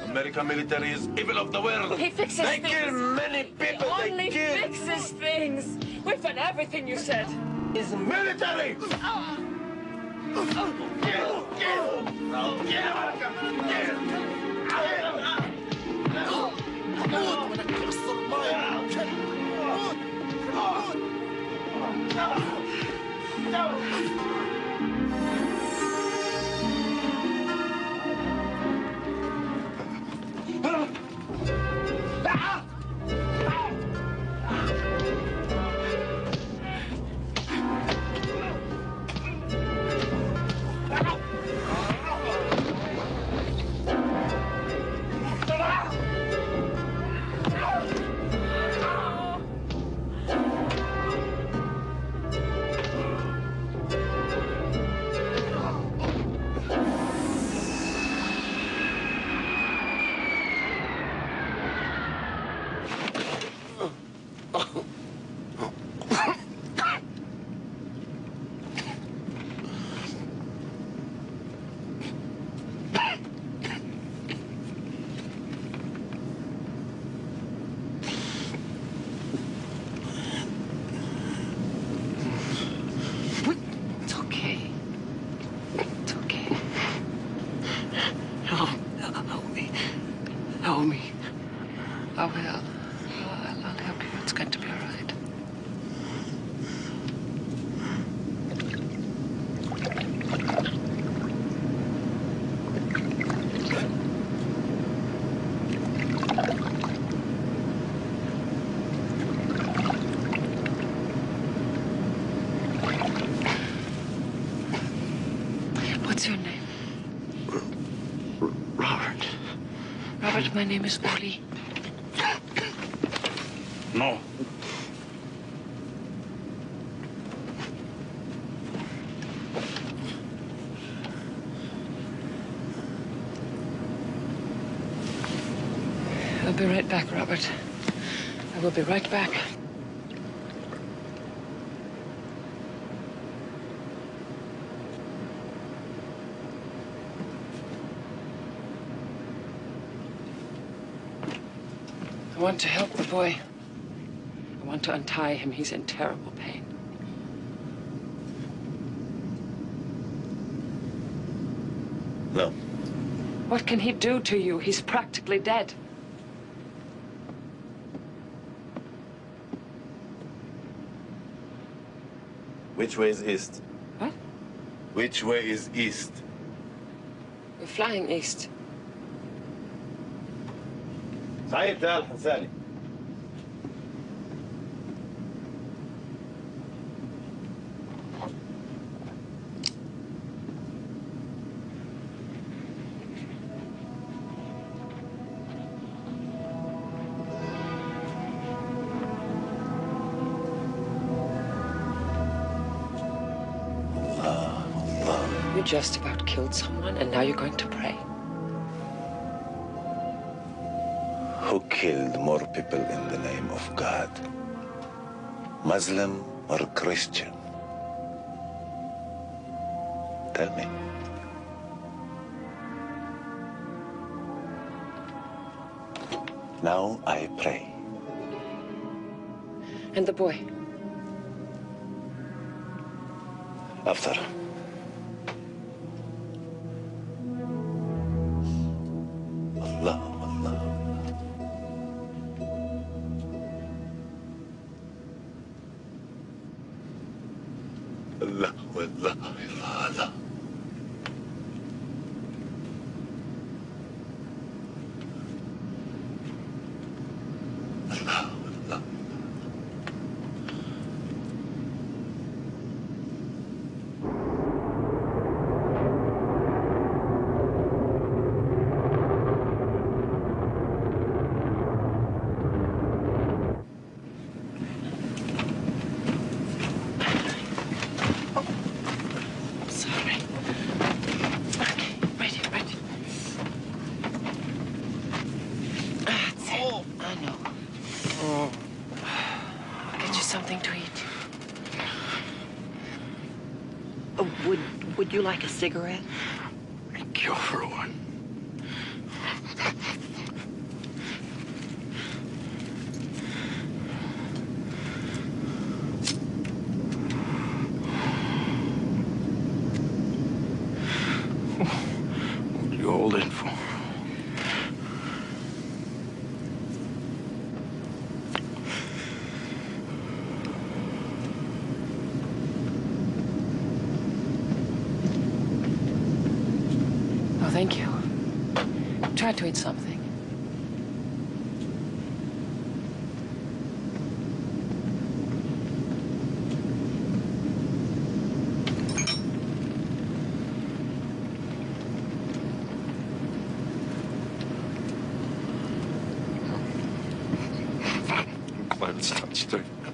American military is evil of the world. He fixes They things. kill many people. He only they kill. fixes things. We've done everything you said. He's military. It's my name is Molly. No. I'll be right back, Robert. I will be right back. I want to help the boy. I want to untie him. He's in terrible pain. No. What can he do to you? He's practically dead. Which way is east? What? Which way is east? We're flying east. سعيد تعال الحساني just about killed someone and now you're going to pray. Killed more people in the name of God? Muslim or Christian? Tell me. Now I pray. And the boy? After. You like a cigarette? Go for one. What are you holding for? Oh, thank you. Try to eat something. I'm glad it's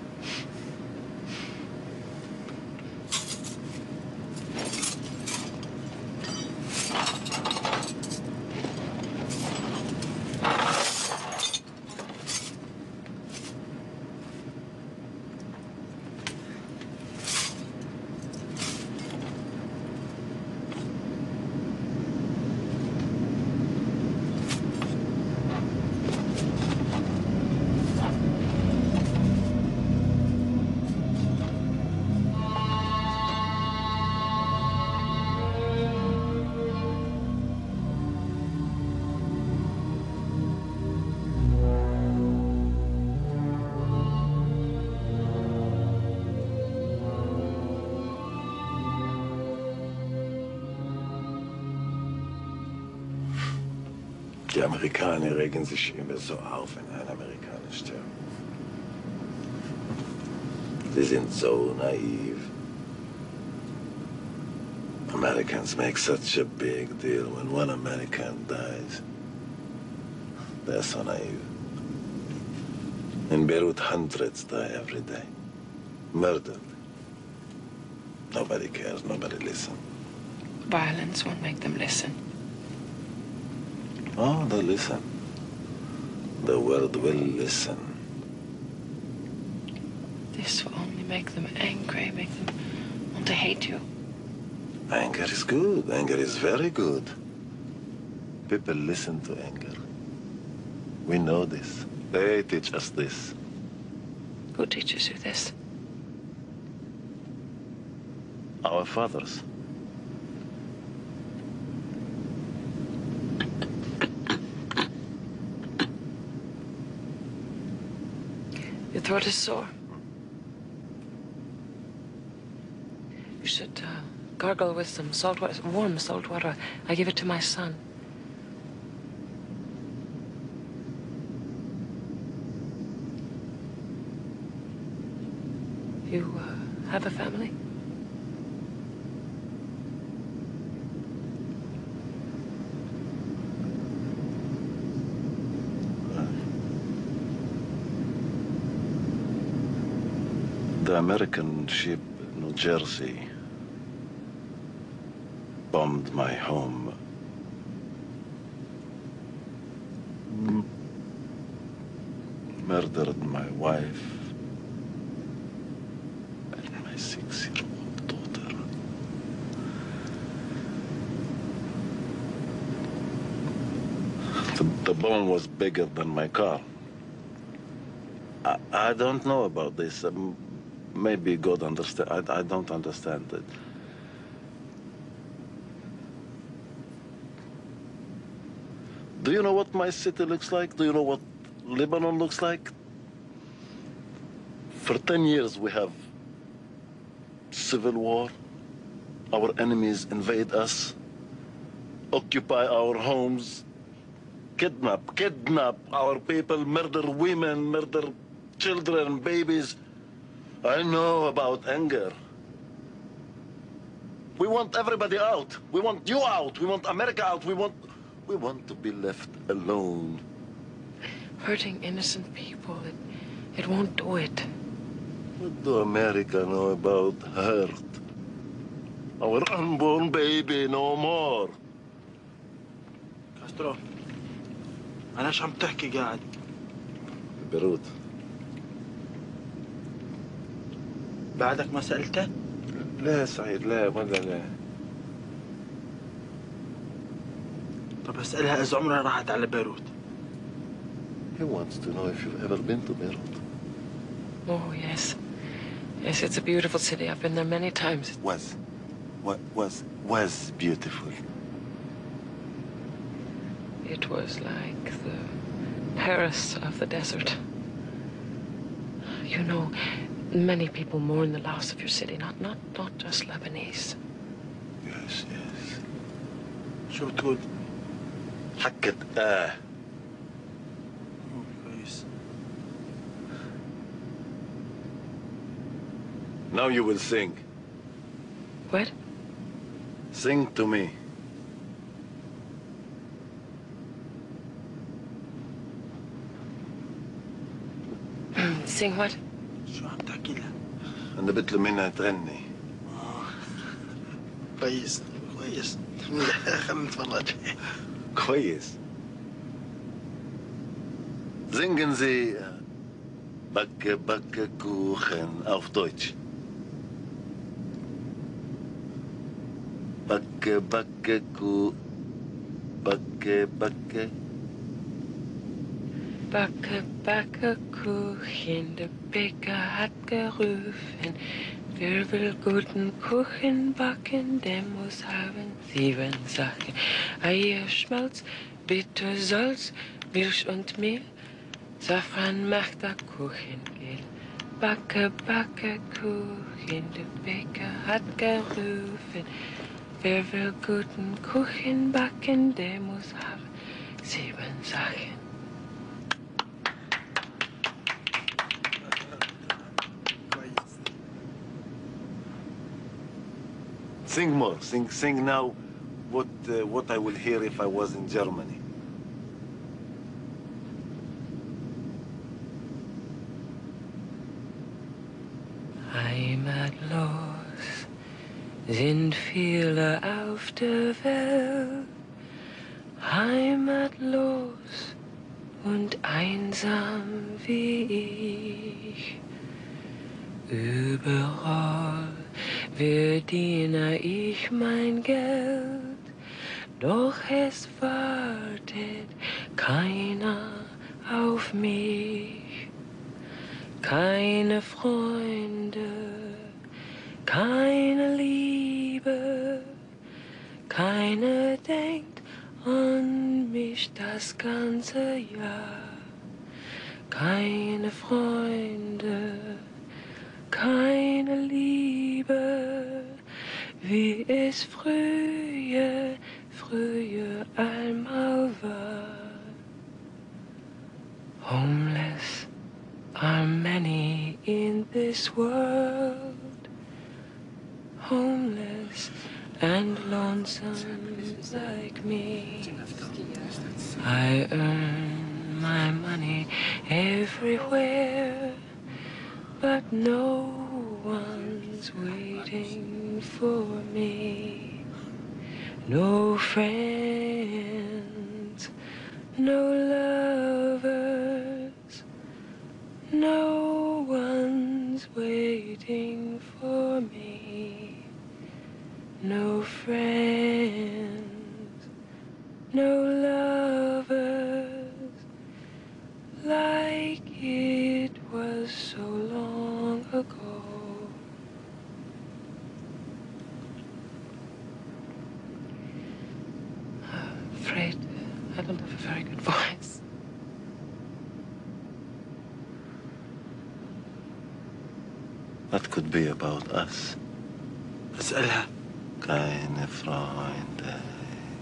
Die Amerikaner regen sich immer so auf, wenn ein Amerikaner stirbt. Sie sind so naiv. Americans make such a big deal when one American dies. They're so naive. In Beirut, hundreds die every day. Murdered. Nobody cares, nobody listens. Violence won't make them listen. Oh, they'll listen. The world will listen. This will only make them angry, make them want to hate you. Anger is good. Anger is very good. People listen to anger. We know this. They teach us this. Who teaches you this? Our fathers. Sore. You should uh, gargle with some salt water, warm salt water. I give it to my son. You uh, have a family? The American ship New Jersey bombed my home. Murdered my wife and my six-year-old daughter. The, the bomb was bigger than my car. I, I don't know about this. Um, maybe God understand. I, I don't understand it. Do you know what my city looks like? Do you know what Lebanon looks like? For 10 years we have civil war. Our enemies invade us, occupy our homes, kidnap, kidnap our people, murder women, murder children, babies. I know about anger. We want everybody out. We want you out. We want America out. We want we want to be left alone. Hurting innocent people, it, it won't do it. What do America know about hurt? Our unborn baby no more. كاسترو أنا شو عم تحكي قاعد؟ بيروت بعدك ما سألته؟ لا سعيد لا ولا لا طب اسألها إذا عمرها راحت على بيروت He wants to know if you've ever been to Beirut. Oh, yes. Yes, it's a beautiful city. I've been there many times. Was, what was, was beautiful. It was like the Paris of the desert. You know, many people mourn the loss of your city, not not not just Lebanese. Yes, yes. شو بتقول؟ حكت آه. كويس Now you will sing. What? Sing to me. Sing what? شو عم تحكي لها؟ أنا بطلب منها تغني. كويس كويس خلينا نتفرج كويس. Singen Sie Backe, Backe, Kuchen auf Deutsch. Backe, Backe, Kuchen. Backe, Backe. Backe, backe Kuchen, der Bäcker hat gerufen. Wer will guten Kuchen backen, der muss haben sieben Sachen. Eier, Schmalz, Bitter, Salz, Milch und Mehl. Safran macht der Kuchen gel. Backe, backe Kuchen, der Bäcker hat gerufen. Wer will guten Kuchen backen, der muss haben sieben Sachen. Sing more. Sing, sing now. What, uh, what I will hear if I was in Germany. Heimatlos sind viele auf der Welt, heimatlos und einsam wie ich. Überall verdiene ich mein Geld, doch es wartet keiner auf mich. Keine Freunde, keine Liebe, keiner denkt an mich das ganze Jahr. Keine Freunde, keine Liebe, wie es früher, früher einmal war. Homeless are many in this world, homeless and lonesome like me. I earn my money everywhere, but no one's waiting for me. No friends, no lovers, no one's waiting for me. No friends, no lovers, like it was so long ago. Afraid I don't have a very good voice. That could be about us. أسألها Keine Freunde.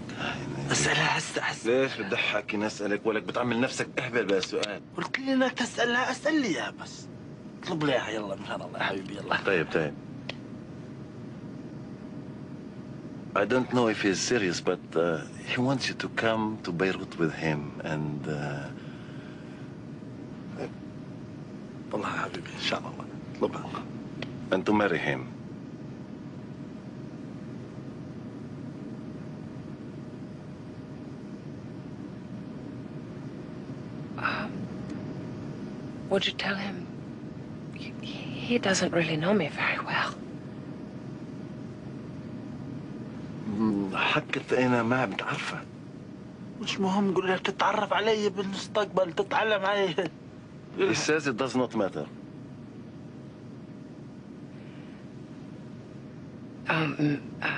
Keine. أسألها هسه هسه ليش بتضحك نسألك ولك بتعمل نفسك أهبل بهالسؤال قلت لي إنك تسألها أسأل لي إياها بس اطلب لي إياها يلا مشان الله يا حبيبي يلا طيب طيب I don't know if he's serious, but uh, he wants you to come to Beirut with him and uh, والله يا حبيبي ان شاء الله اطلبها and to marry him. Um, would you tell him? He, he doesn't really know me very well. حكت أنا ما بتعرفها مش مهم قول لها تتعرف علي بالمستقبل تتعلم علي He says it does not matter. Um, uh,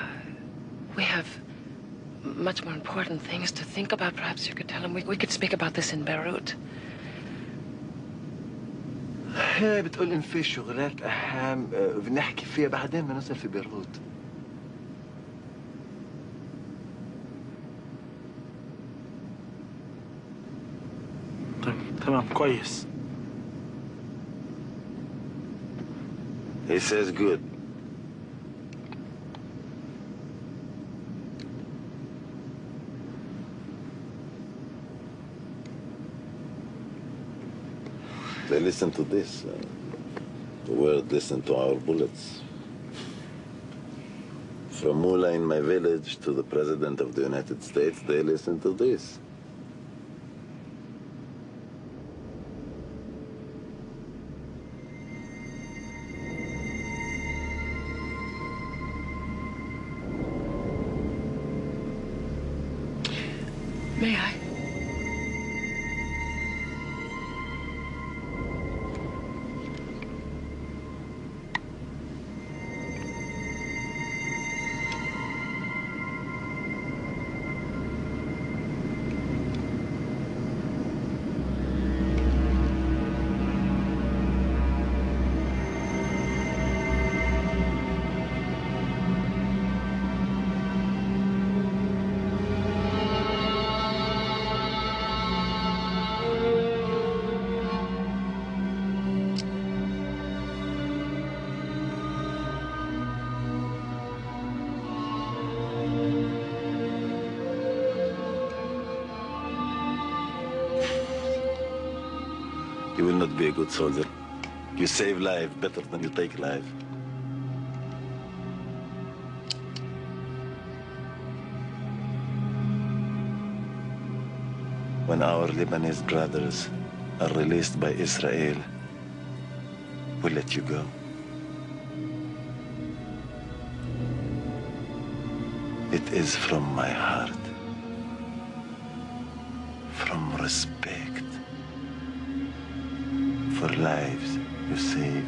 we have much more important things to think about. Perhaps you could tell him we, we could speak about this in Beirut. هي بتقول ان في شغلات اهم آه، بنحكي فيها بعدين ما نوصل في بيروت تمام كويس He says good. They listen to this. Uh, the world listen to our bullets. From Mullah in my village to the President of the United States, they listen to this. Good soldier. You save life better than you take life. When our Lebanese brothers are released by Israel, we'll let you go. It is from my heart. Lives you save.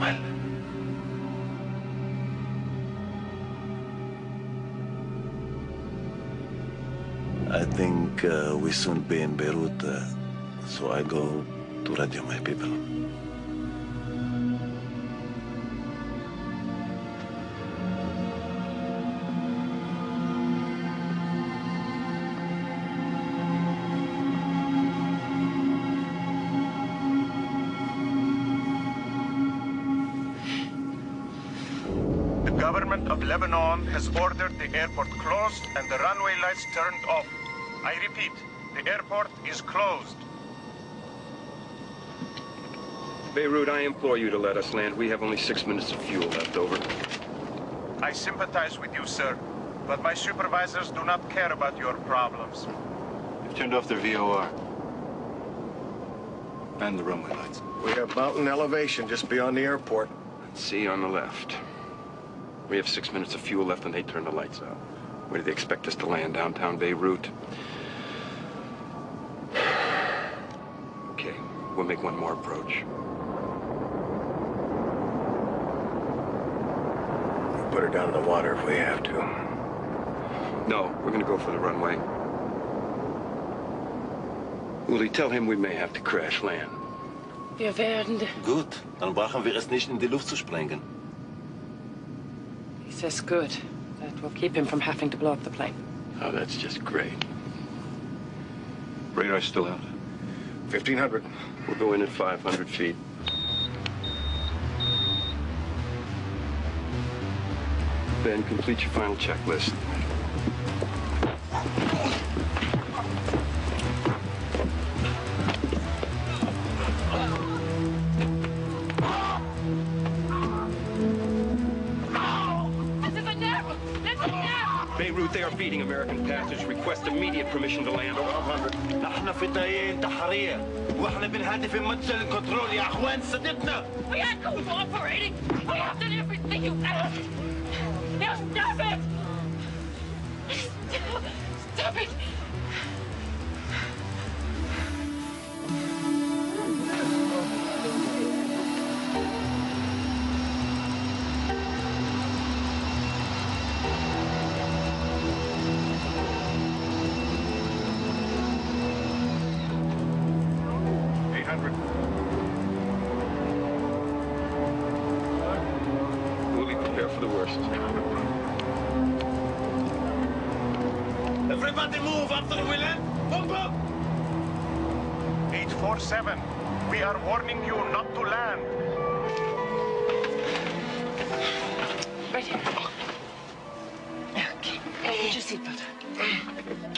Well, I think uh, we soon be in Beirut, uh, so I go to radio my people. Lebanon has ordered the airport closed and the runway lights turned off. I repeat, the airport is closed. Beirut, I implore you to let us land. We have only six minutes of fuel left over. I sympathize with you, sir. But my supervisors do not care about your problems. They've turned off their VOR. And the runway lights. We have mountain elevation just beyond the airport. Sea on the left. We have six minutes of fuel left and they turn the lights out. Where do they expect us to land? Downtown Beirut? Okay, we'll make one more approach. We'll put her down in the water if we have to. No, we're gonna go for the runway. Uli, tell him we may have to crash land. Wir werden... Gut, dann brauchen wir es nicht in die Luft zu sprengen. He says good. That will keep him from having to blow up the plane. Oh, that's just great. Radar's still out. 1,500. We'll go in at 500 feet. Ben, complete your final checklist. American passengers. Request immediate permission to land. Over 100. نحن في دقيقة انتحارية واحنا بنهدف منزل الكنترول يا اخوان صدقنا We are cooperating! We have done everything you asked! Now stop it!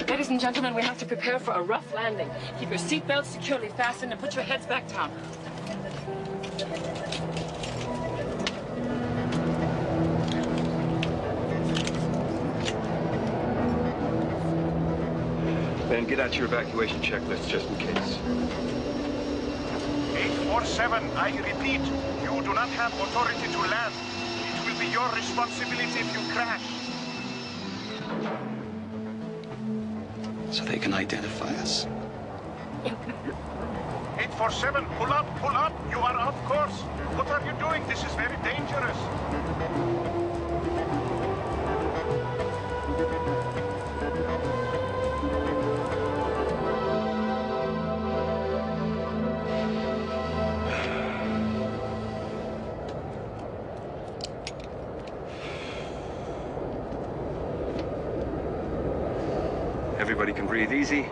Ladies and gentlemen, we have to prepare for a rough landing. Keep your seatbelts securely fastened and put your heads back down. Ben, get out your evacuation checklist just in case. 847, I repeat, you do not have authority to land. It will be your responsibility if you crash. So they can identify us. 847, pull up, pull up. You are off course. What are you doing? This is very dangerous. Easy.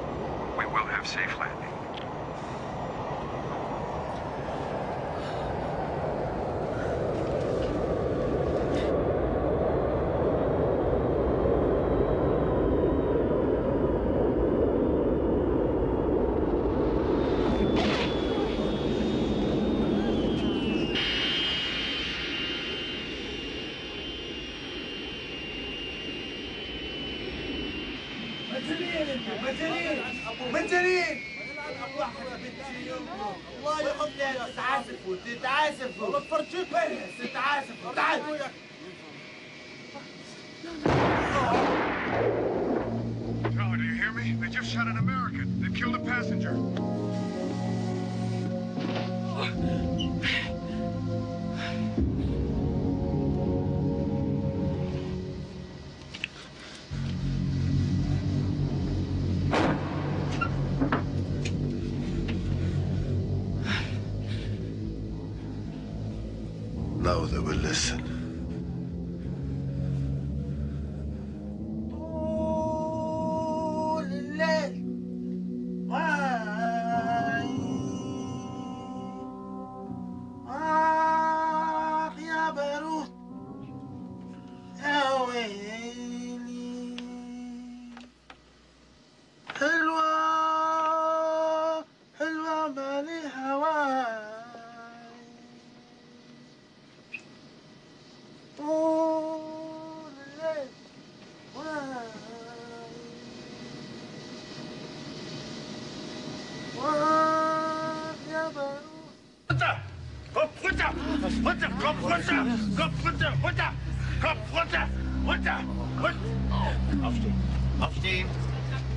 Aufstehen,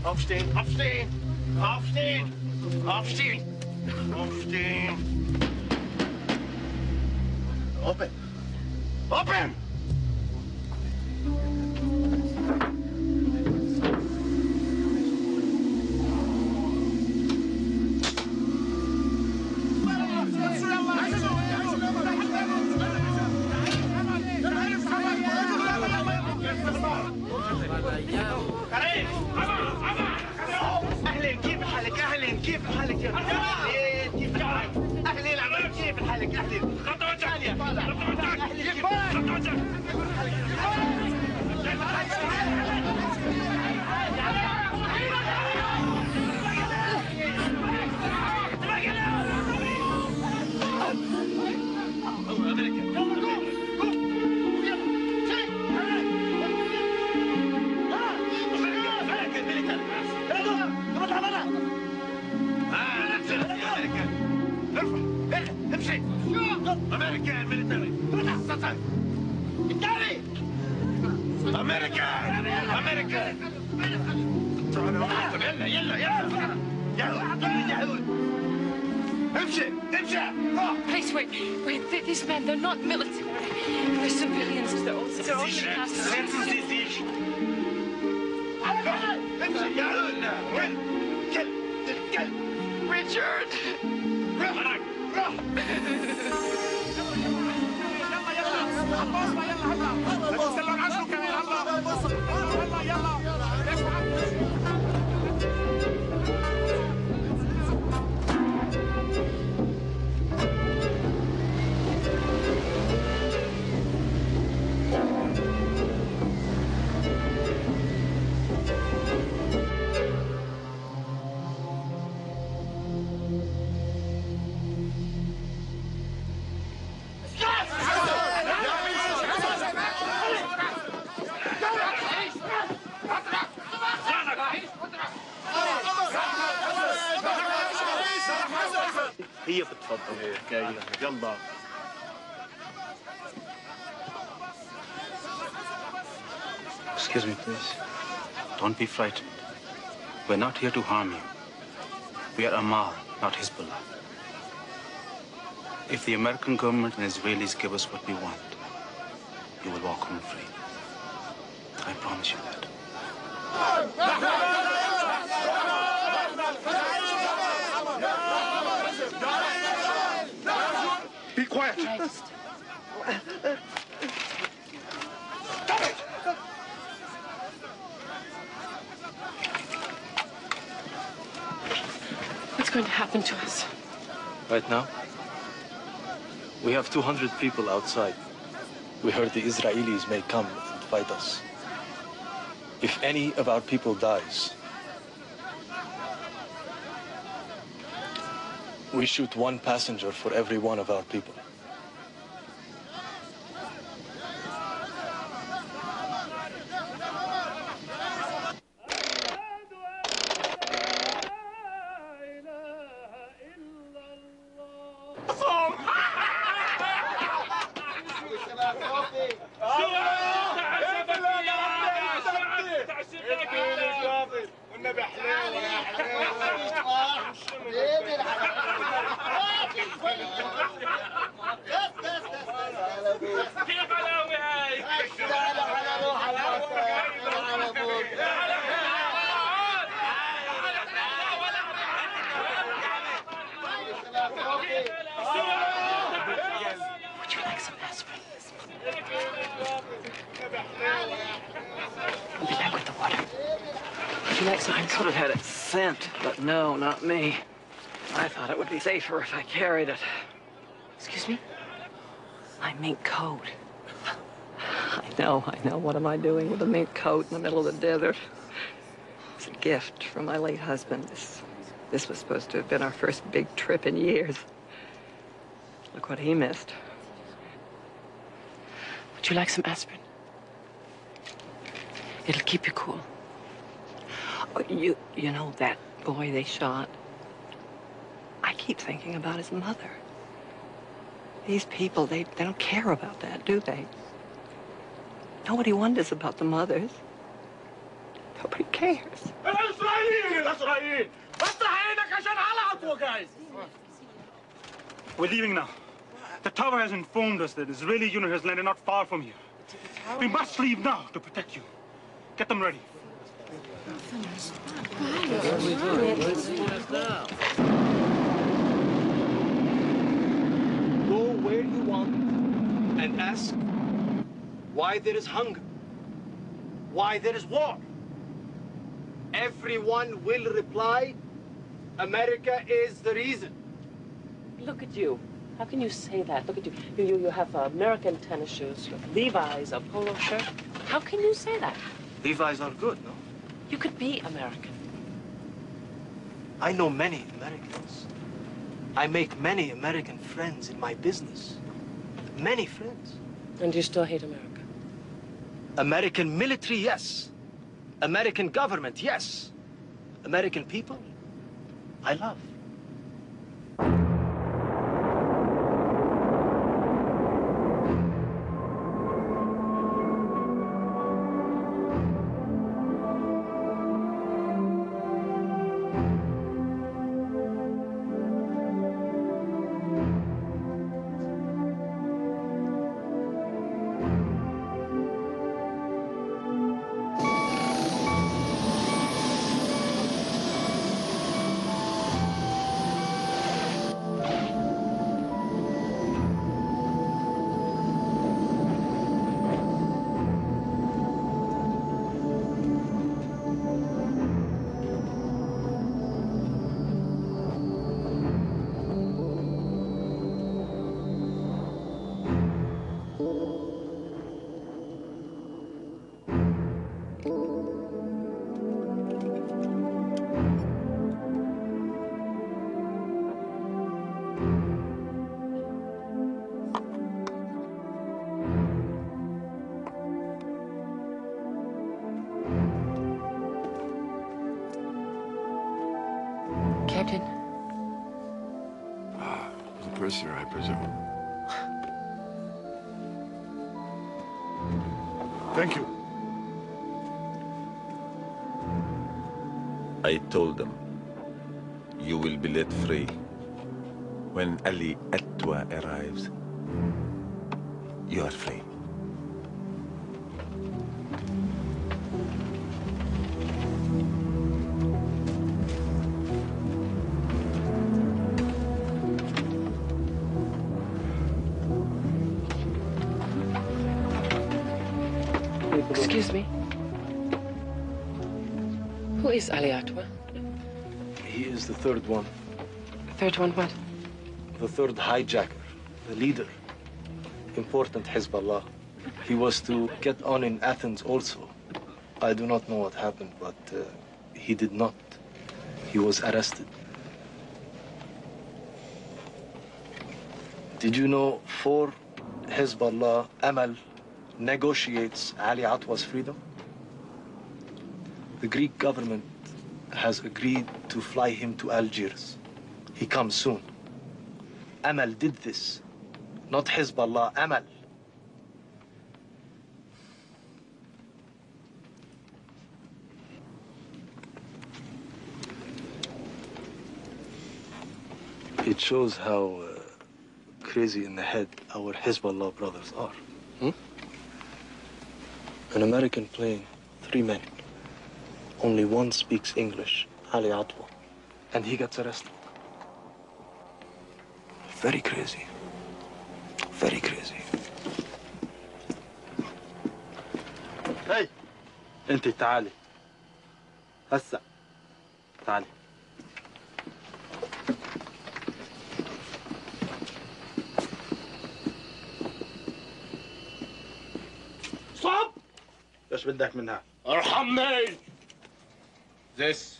aufstehen, aufstehen, aufstehen, aufstehen, aufstehen, aufstehen. Open, open. Be frightened. We're not here to harm you. We are Amal, not Hezbollah. If the American government and Israelis give us what we want, you will walk home free. I promise you that. Be quiet. What's going to happen to us? Right now, we have 200 people outside. We heard the Israelis may come and fight us. If any of our people dies, we shoot one passenger for every one of our people. Safer if I carried it. Excuse me? My mink coat. I know, I know. What am I doing with a mink coat in the middle of the desert? It's a gift from my late husband. This, this was supposed to have been our first big trip in years. Look what he missed. Would you like some aspirin? It'll keep you cool. Oh, you, you know that boy they shot? keep thinking about his mother. These people, they, they don't care about that, do they? Nobody wonders about the mothers. Nobody cares. We're leaving now. The tower has informed us that Israeli unit has landed not far from here. We must leave now to protect you. Get them ready. You want and ask why there is hunger, why there is war. Everyone will reply, America is the reason. Look at you. How can you say that? Look at you. You, you, you have uh, American tennis shoes, you have Levi's, a polo shirt. How can you say that? Levi's are good, no? You could be American. I know many Americans. I make many American friends in my business. Many friends. And you still hate America? American military, yes. American government, yes. American people, I love. Third one, The third one, what? the third hijacker, the leader. Important Hezbollah. He was to get on in Athens also. I do not know what happened, but uh, he did not. He was arrested. Did you know for Hezbollah, Amal negotiates Ali Atwa's freedom? The Greek government has agreed to fly him to Algiers. He comes soon. Amal did this, not Hezbollah, Amal. It shows how uh, crazy in the head our Hezbollah brothers are. Hmm? An American plane, three men. Only one speaks English, Ali Atwa. And he gets arrested. Very crazy. Very crazy. هاي انت تعالي هسا تعالي صب ايش بدك منها؟ ارحمني this.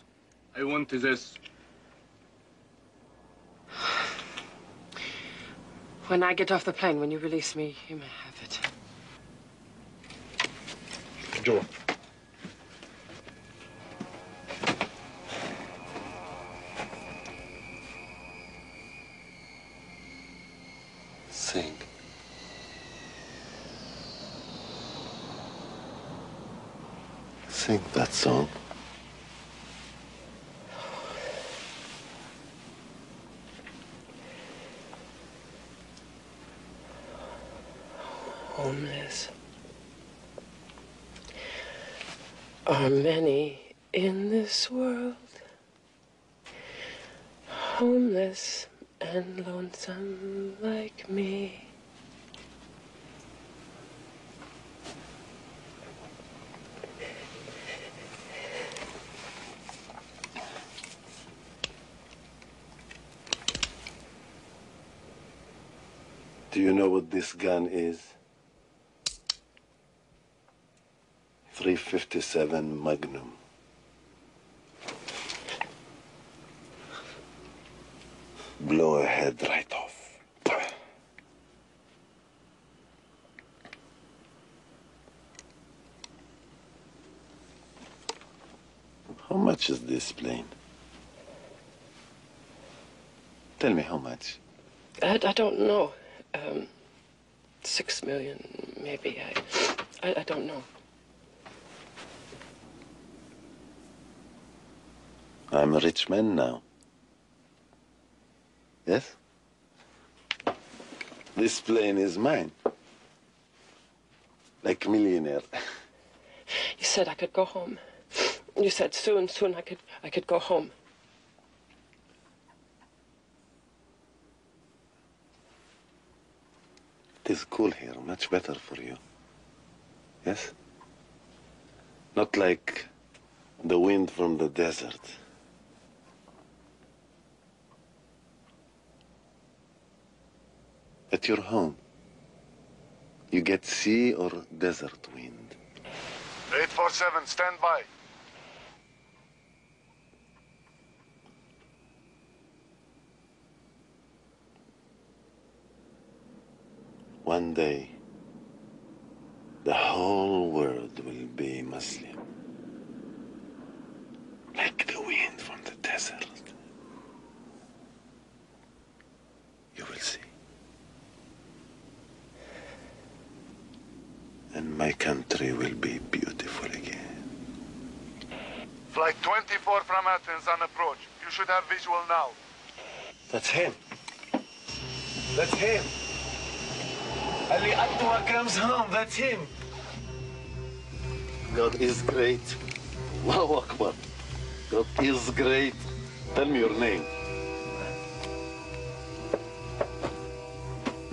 I want this. When I get off the plane, when you release me, you may have it. Joe. Think. Think that song. Do you know what this gun is? 357 Magnum. Blow a head right off. How much is this plane? Tell me how much. I, I don't know. Six million, maybe. I, I, I don't know. I'm a rich man now. Yes? This plane is mine. Like millionaire. You said I could go home. You said soon, soon I could, I could go home. It is here, much better for you. Yes? Not like the wind from the desert. At your home, you get sea or desert wind. 847, stand by. One day, the whole world will be Muslim. Like the wind from the desert. You will see. And my country will be beautiful again. Flight 24 from Athens on approach. You should have visual now. That's him. That's him. Ali Atwa comes home. That's him. God is great. Allahu Akbar. God is great. Tell me your name.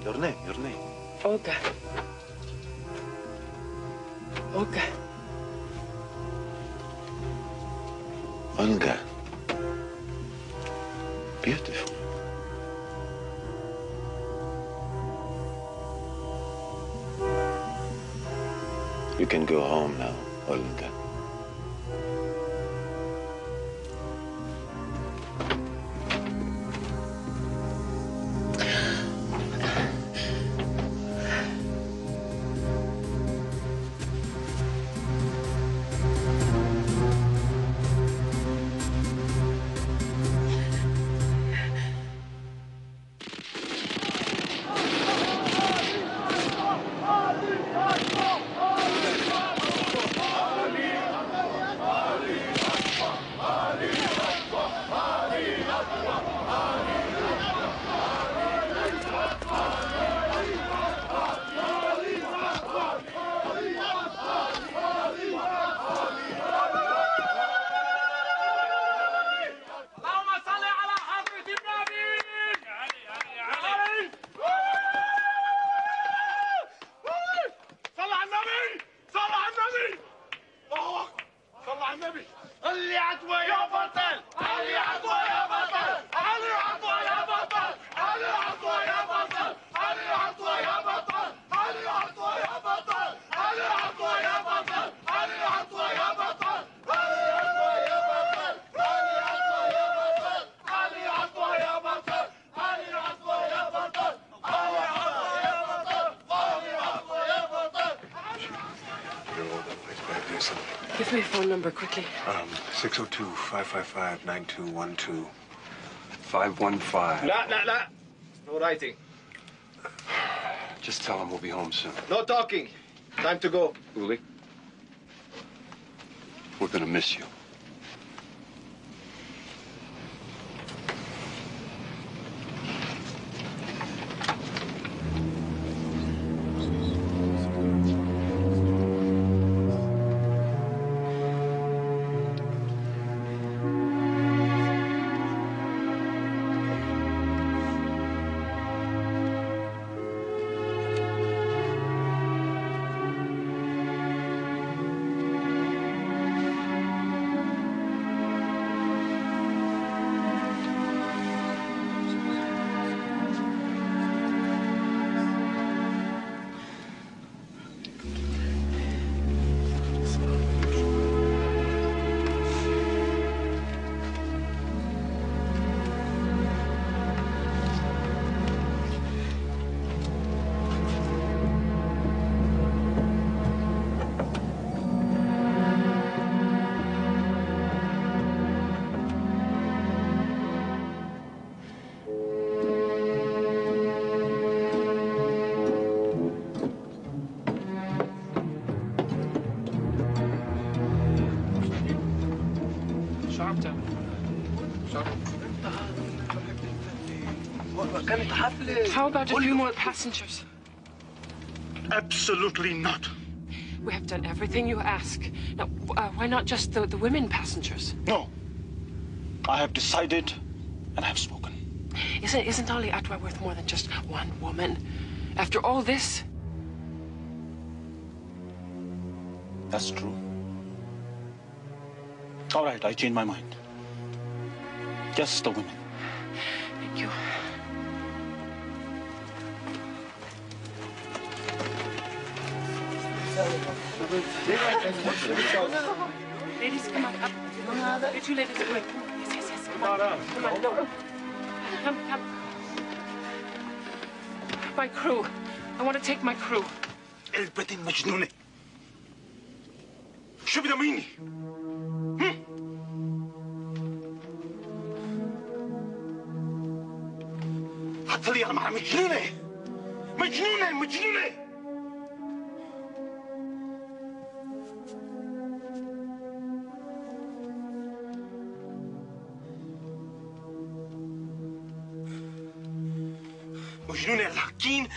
Your name, your name. Olga. Olga. Olga. Can go home now, Olga. quickly. Um, 602-555-9212. 515. Nah, nah, nah. No writing. Just tell him we'll be home soon. No talking. Time to go. Uli, we're gonna miss you. About a few more passengers? Absolutely not. We have done everything you ask. Now, uh, why not just the, the women passengers? No. I have decided and I have spoken. Isn't, isn't Ali Atwa worth more than just one woman? After all this, That's true. All right, I changed my mind. Just the women. thank you. Ladies, come on up. The two ladies are going. Yes, yes, yes. Come on. Come on, no. Come, come. My crew. I want to take my crew. البنت المجنونة شو بدها مني؟ هم؟ هتطلعي مع مجنونة مجنونة مجنونة 15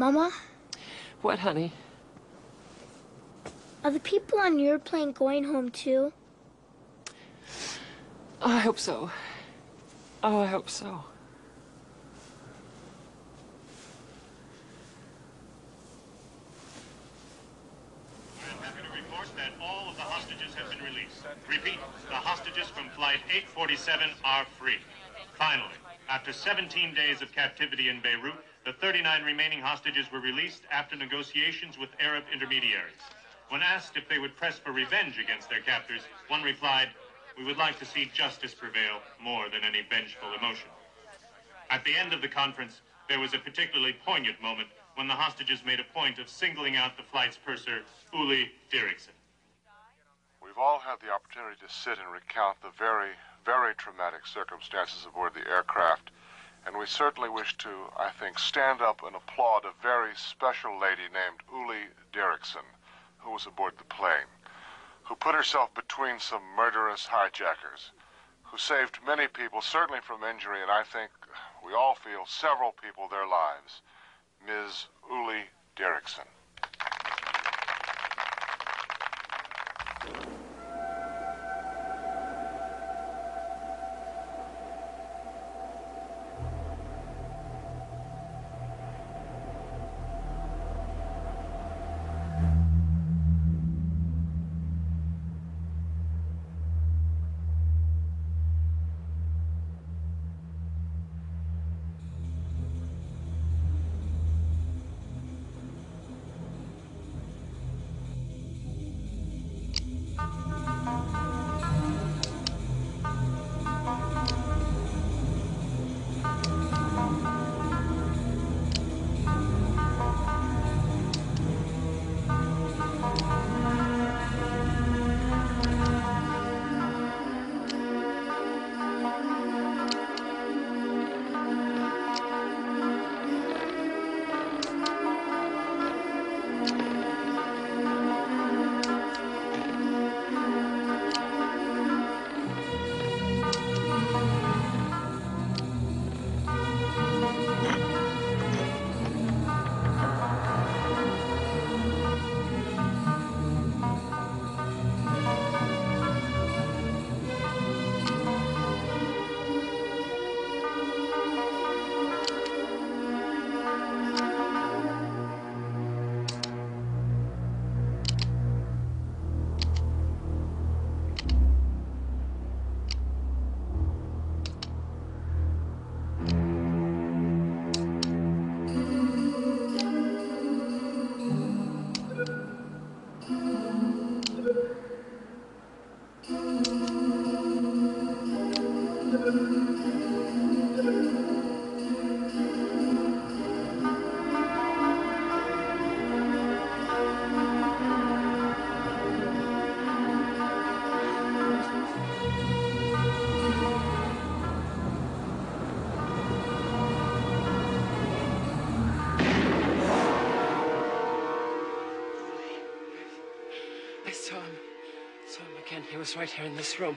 Mama, What, honey? are the people on your plane going home too? Oh, I hope so. Oh, I hope so. happy to report that all of the hostages have been released. Repeat, the hostages from Flight 847 are free. Finally, after 17 days of captivity in Beirut, the 39 remaining hostages were released after negotiations with Arab intermediaries. When asked if they would press for revenge against their captors, one replied, We would like to see justice prevail more than any vengeful emotion. At the end of the conference, there was a particularly poignant moment when the hostages made a point of singling out the flight's purser, Uli Derickson. We've all had the opportunity to sit and recount the very, very traumatic circumstances aboard the aircraft. And we certainly wish to, I think, stand up and applaud a very special lady named Uli Derickson, who was aboard the plane, who put herself between some murderous hijackers, who saved many people, certainly from injury, and I think we all feel several people their lives. Ms. Uli Derickson. Right here in this room.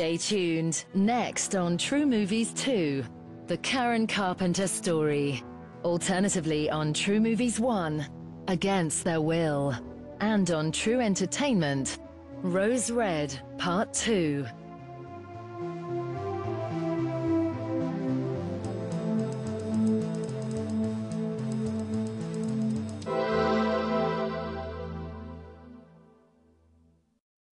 Stay tuned. Next on True Movies 2, The Karen Carpenter Story. Alternatively on True Movies 1, Against Their Will. And on True Entertainment, Rose Red Part 2.